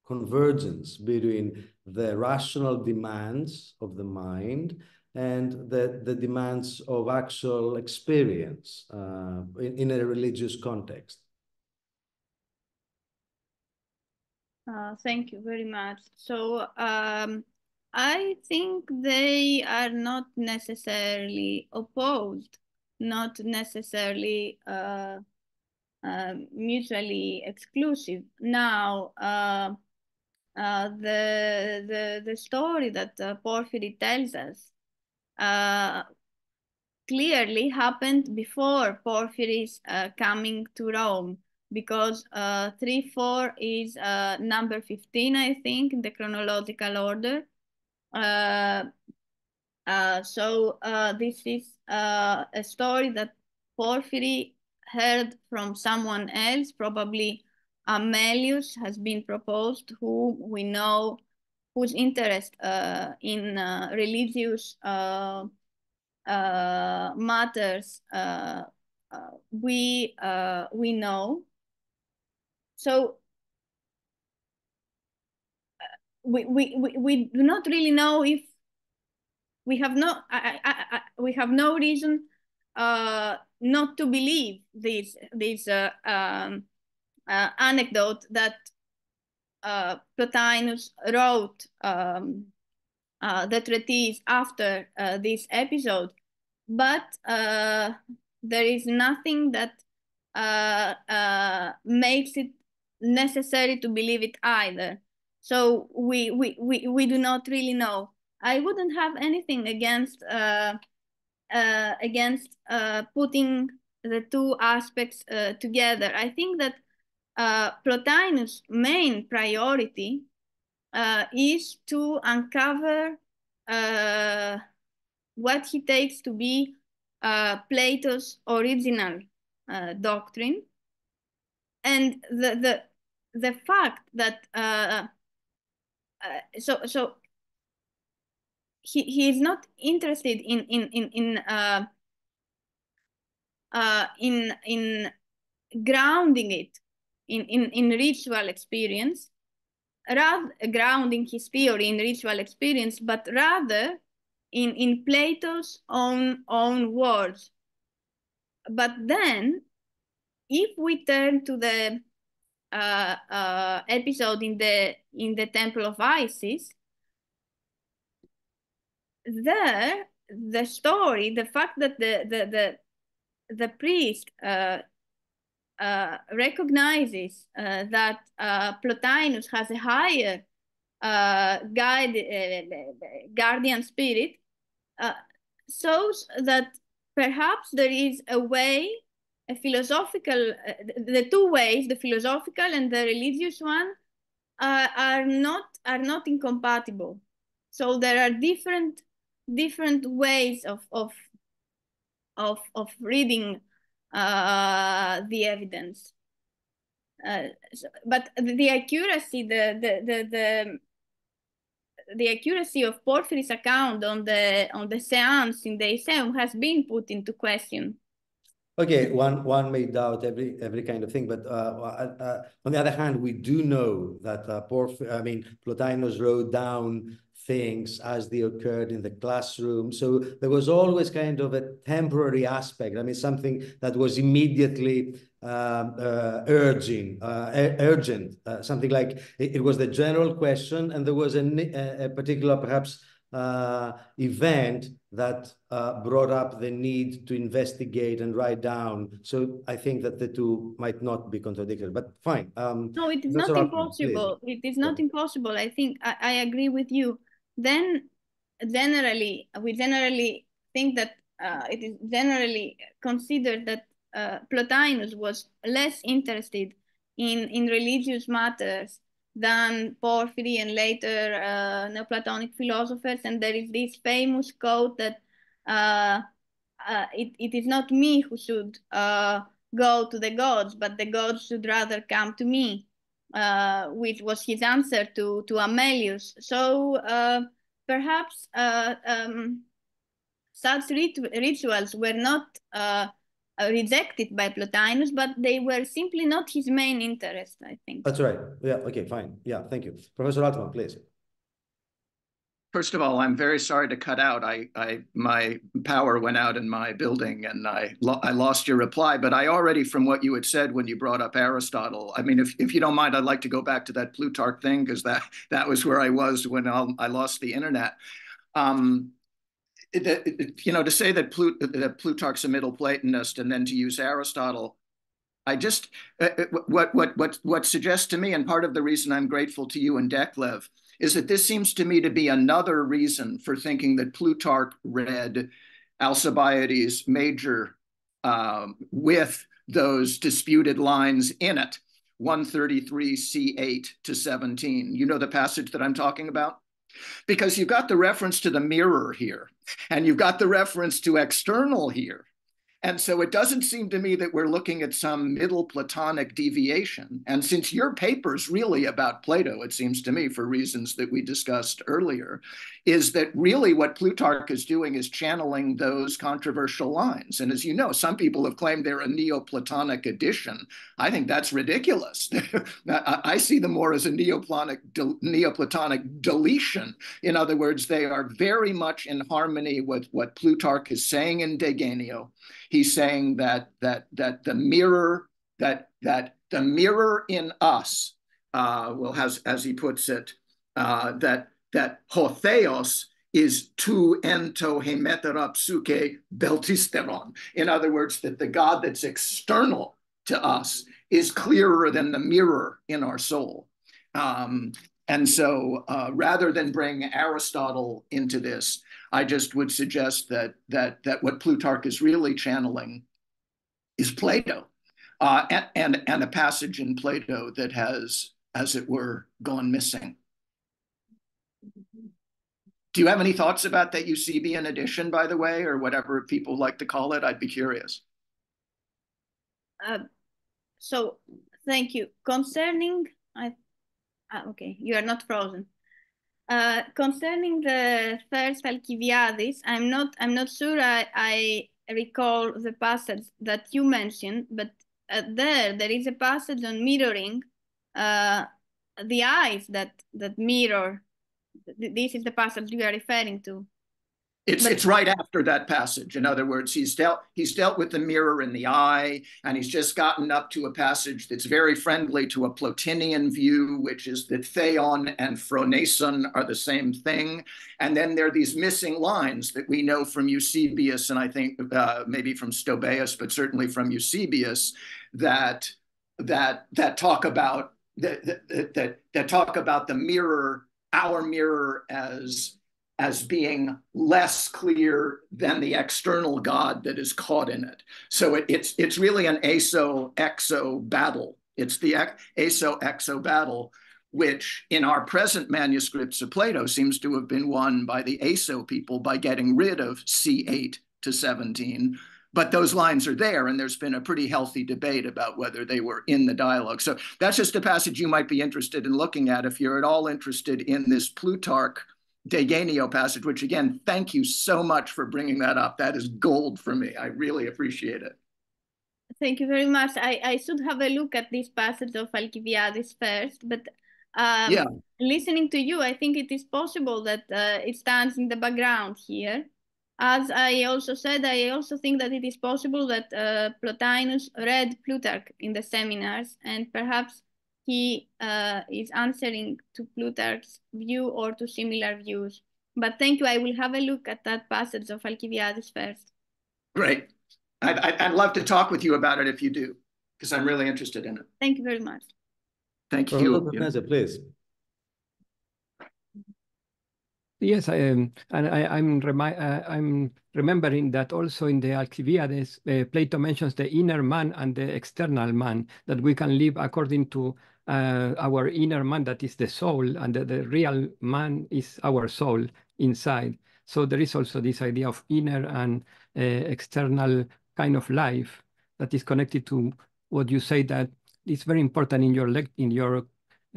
convergence between the rational demands of the mind and the, the demands of actual experience uh, in, in a religious context? Uh, thank you very much. So um, I think they are not necessarily opposed, not necessarily uh, uh, mutually exclusive. Now, uh, uh, the, the, the story that uh, Porphyry tells us uh, clearly happened before Porphyry's uh, coming to Rome because 3-4 is number 15, I think, in the chronological order. so this is a story that Porphyry heard from someone else, probably Amelius has been proposed, who we know whose interest uh, in uh, religious uh, uh matters uh, uh, we we know. So we, we, we, we do not really know if we have no I, I, I, we have no reason not to believe this this uh, um, uh, anecdote that uh, Plotinus wrote um, uh, the treatise after uh, this episode, but uh, there is nothing that makes it necessary to believe it either. So we, we, we, we do not really know. I wouldn't have anything against uh, against uh, putting the two aspects uh, together. I think that uh, Plotinus' main priority uh, is to uncover uh, what he takes to be Plato's original doctrine, and the the the fact that so so he, he is not interested in in in in uh, uh, in in grounding it in in in ritual experience rather grounding his theory in ritual experience but rather in in plato's own own words. But then if we turn to the uh, uh, episode in the in the temple of isis there the story the fact that the the the, the priest uh, uh, recognizes uh, that uh, Plotinus has a higher uh, guide, uh, guardian spirit shows that perhaps there is a way a philosophical, the two ways, the philosophical and the religious one, are not are not incompatible. So there are different different ways of of of of reading uh, the evidence. Uh, so, but the accuracy, the the the the the accuracy of Porphyry's account on the on the seance in the Iseum has been put into question. Okay, one one may doubt every every kind of thing, but uh, uh, uh, on the other hand, we do know that uh, Porphyry, I mean, Plotinus wrote down things as they occurred in the classroom. So there was always kind of a temporary aspect. I mean, something that was immediately um, uh, urging, uh, urgent, uh, something like it, it, was the general question, and there was a, a particular perhaps uh, event that uh, brought up the need to investigate and write down. So I think that the two might not be contradictory, but fine. Um, no, it is not impossible. It is not yeah. impossible. I think I, I, agree with you. Then generally, we generally think that uh, it is generally considered that uh, Plotinus was less interested in, in religious matters than Porphyry and later uh, Neoplatonic philosophers. And there is this famous quote that uh, uh, it, it is not me who should uh, go to the gods, but the gods should rather come to me, uh, which was his answer to, to Amelius. So uh, perhaps uh, um, such rit rituals were not rejected by Plotinus, but they were simply not his main interest, I think. That's right. Yeah, okay, fine. Yeah, thank you. Professor Altman, please. First of all, I'm very sorry to cut out. I, I, my power went out in my building, and I, lo I lost your reply. But I already, from what you had said when you brought up Aristotle, I mean, if, if you don't mind, I'd like to go back to that Plutarch thing because that that was where I was when I'll, i lost the internet. Um, that, you know, to say that, Plut that Plutarch's a Middle Platonist and then to use Aristotle, I just uh, uh what what what what suggests to me, and part of the reason I'm grateful to you and Deklev, is that this seems to me to be another reason for thinking that Plutarch read Alcibiades Major um, with those disputed lines in it, 133 C8 to 17. You know the passage that I'm talking about? Because you've got the reference to the mirror here, and you've got the reference to external here. And so it doesn't seem to me that we're looking at some middle Platonic deviation. And since your paper's really about Plato, it seems to me, for reasons that we discussed earlier, is that really what Plutarch is doing is channeling those controversial lines. And as you know, some people have claimed they're a Neoplatonic addition. I think that's ridiculous. I see them more as a Neoplatonic, Neoplatonic deletion. In other words, they are very much in harmony with what Plutarch is saying in De Genio He's saying that that that the mirror that that the mirror in us, uh, well, as as he puts it, uh, that that hotheos is tu ento hemetera psuche beltisteron. In other words, that the God that's external to us is clearer than the mirror in our soul. Um, and so uh, rather than bring Aristotle into this, I just would suggest that that that what Plutarch is really channeling is Plato, uh, and, and and a passage in Plato that has, as it were, gone missing. Do you have any thoughts about that Eusebian edition, by the way, or whatever people like to call it? I'd be curious. Uh, so, thank you. Concerning, I, uh, okay, you are not frozen. Uh, concerning the first Alcibiades, I'm not I'm not sure I, I recall the passage that you mentioned, but uh, there there is a passage on mirroring uh, the eyes that that mirror. This is the passage you are referring to. It's it's right after that passage. In other words, he's dealt he's dealt with the mirror in the eye, and he's just gotten up to a passage that's very friendly to a Plotinian view, which is that theon and phroneson are the same thing. And then there are these missing lines that we know from Eusebius, and I think uh, maybe from Stobaeus, but certainly from Eusebius, that that that talk about that that, that, that talk about the mirror, our mirror as as being less clear than the external God that is caught in it. So it, it's it's really an aso exo battle. It's the aso exo battle, which in our present manuscripts of Plato seems to have been won by the aso people by getting rid of C8 to 17. But those lines are there, and there's been a pretty healthy debate about whether they were in the dialogue. So that's just a passage you might be interested in looking at if you're at all interested in this Plutarch De Genio passage, which again, thank you so much for bringing that up. That is gold for me. I really appreciate it. Thank you very much. I, I should have a look at this passage of Alcibiades first, but um, yeah. listening to you, I think it is possible that uh, it stands in the background here. As I also said, I also think that it is possible that uh, Plotinus read Plutarch in the seminars and perhaps he uh, is answering to Plutarch's view or to similar views. But thank you. I will have a look at that passage of Alcibiades first. Great. I'd, I'd love to talk with you about it if you do, because I'm really interested in it. Thank you very much. Thank you. Professor, please. Yes, I am, and I, am remi uh, I'm remembering that also in the Alcibiades, uh, Plato mentions the inner man and the external man, that we can live according to uh, our inner man, that is the soul, and the, the, real man is our soul inside. So there is also this idea of inner and uh, external kind of life that is connected to what you say that is very important in your in your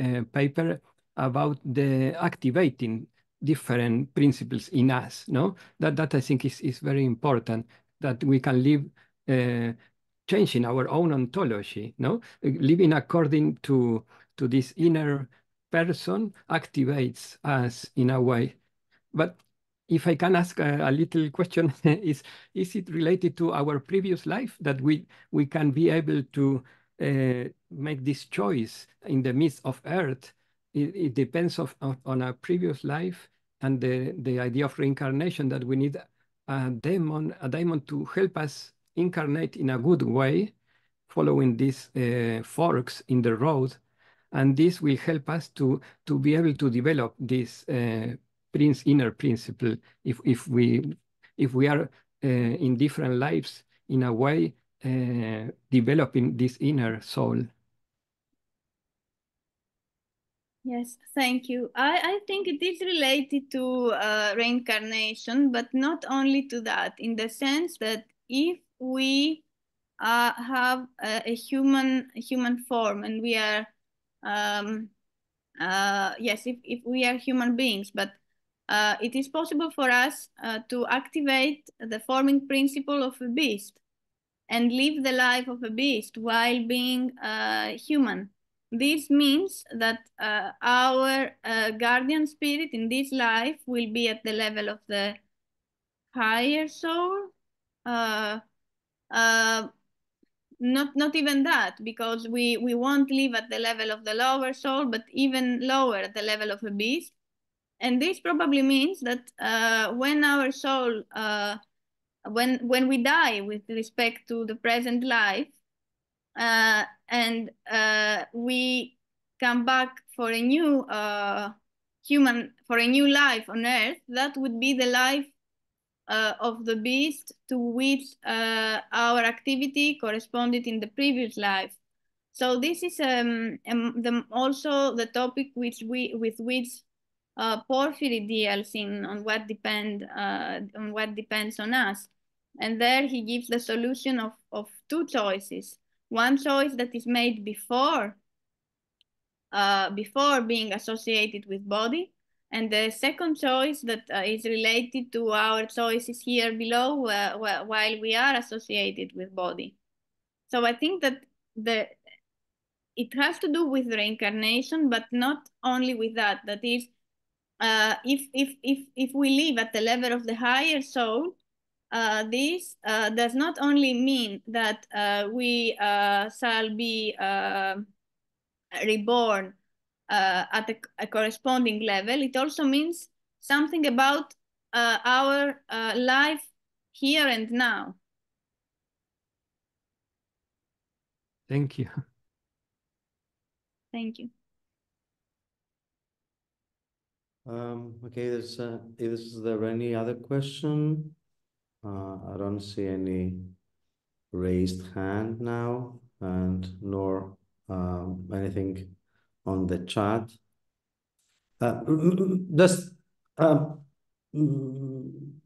uh, paper about the activating different principles in us. No, that that I think is is very important that we can live uh, changing our own ontology. No, living according to to this inner person activates us in a way. But if I can ask a, a, little question, is is it related to our previous life that we we can be able to uh, make this choice in the midst of Earth? It, it depends of, of, on our previous life and the, the idea of reincarnation that we need a demon, a demon to help us incarnate in a good way, following these uh, forks in the road. And this will help us to, to be able to develop this uh, prince inner principle if, if, we, if we are uh, in different lives in a way uh, developing this inner soul. Yes, thank you. I, I think it is related to uh, reincarnation, but not only to that, in the sense that if we uh, have a, a human a human form and we are, um, uh, yes, if, if we are human beings, but uh, it is possible for us uh, to activate the forming principle of a beast and live the life of a beast while being uh, human this means that uh, our uh, guardian spirit in this life will be at the level of the higher soul. Uh, uh, not not even that, because we, we won't live at the level of the lower soul, but even lower at the level of a beast. And this probably means that uh, when our soul, uh, when when we die with respect to the present life, and uh, we come back for a new uh, human, for a new life on Earth, that would be the life uh, of the beast to which uh, our activity corresponded in the previous life. So this is um, um, the, also the topic which we, with which uh, Porphyry deals in on what depend on what depends on us, and there he gives the solution of, of two choices one choice that is made before uh, before being associated with body and the second choice that uh, is related to our choices here below uh, while we are associated with body. So I think that the it has to do with reincarnation, but not only with that. That is, uh, if if if if we live at the level of the higher soul, uh, this uh, does not only mean that uh, we uh, shall be uh, reborn uh, at a, a, corresponding level, it also means something about our life here and now. Thank you. Thank you. Um, okay, there's, uh, is there any other question? Uh, I don't see any raised hand now and nor um, anything on the chat. Uh, just um,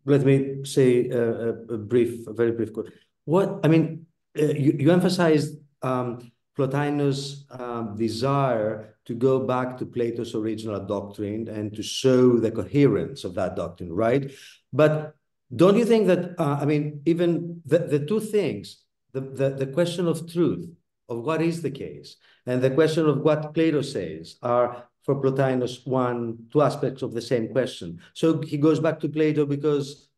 let me say a, a, brief, a very brief quote. What I mean, uh, you, you emphasized um, Plotinus' um, desire to go back to Plato's original doctrine and to show the coherence of that doctrine, right? But don't you think that, uh, I mean, even the, the two things, the, the, the question of truth, of what is the case, and the question of what Plato says are for Plotinus one, two aspects of the same question. So he goes back to Plato because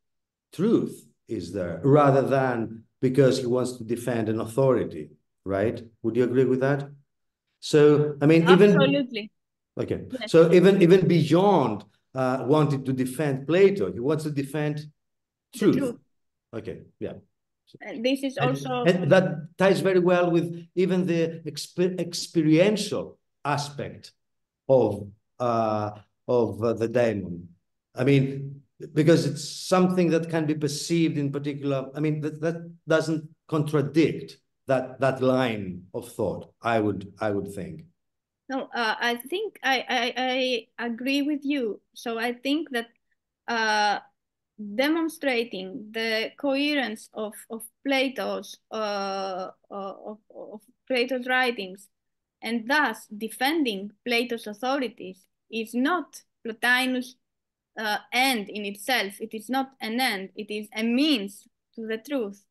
truth is there, rather than because he wants to defend an authority, right? Would you agree with that? So, I mean, Absolutely. even Absolutely. okay. Yes. So even even beyond uh, wanting to defend Plato, he wants to defend truth. truth. Okay, yeah. And this is also and, and that ties very well with even the exper experiential aspect of uh, of uh, the daemon. I mean, because it's something that can be perceived in particular. I mean, that, that doesn't contradict that that line of thought. I would I would think. No, uh, I think I, I I agree with you. So I think that uh, demonstrating the coherence of of Plato's uh, uh of, of Plato's writings, and thus defending Plato's authorities is not Plotinus' uh, end in itself. It is not an end. It is a means to the truth.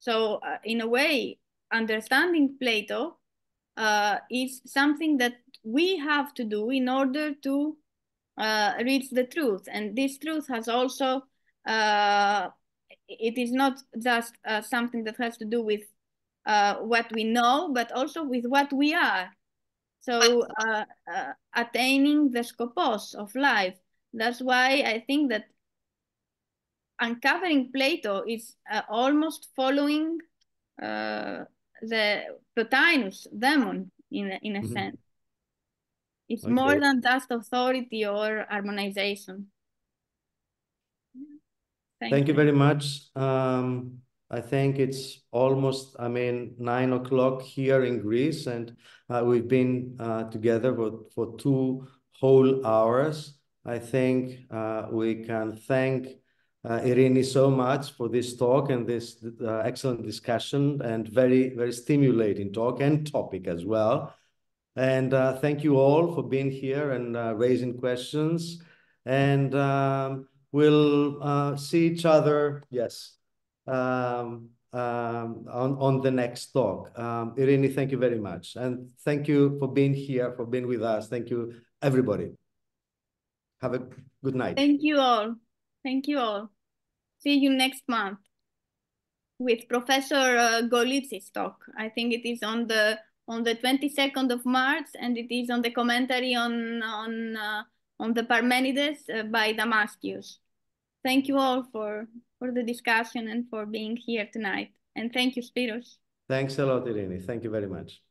So uh, in a way, understanding Plato uh, is something that we have to do in order to uh, reach the truth. And this truth has also, it is not just uh, something that has to do with uh, what we know, but also with what we are. So uh, attaining the scopos of life. That's why I think that uncovering Plato is almost following the Plotinus demon in a, in a mm -hmm. sense. It's okay. more than just authority or harmonization. Thank, Thank you. very much. Um, I think it's almost, I mean, nine o'clock here in Greece, and uh, we've been uh, together for, for two whole hours. I think uh, we can thank uh, Irini so much for this talk and this uh, excellent discussion and very, very stimulating talk and topic as well. And uh, thank you all for being here and uh, raising questions. And um, we'll uh, see each other, yes, um, um, on, on the next talk. Um, Irini, thank you very much. And thank you for being here, for being with us. Thank you, everybody. Have a good night. Thank you all. Thank you all. See you next month with Professor uh, Golitsis talk. I think it is on the on the 22nd of March, and it is on the commentary on on uh, on the Parmenides uh, by Damascius. Thank you all for for the discussion and for being here tonight. And thank you, Spiros. Thanks a lot, Irene. Thank you very much.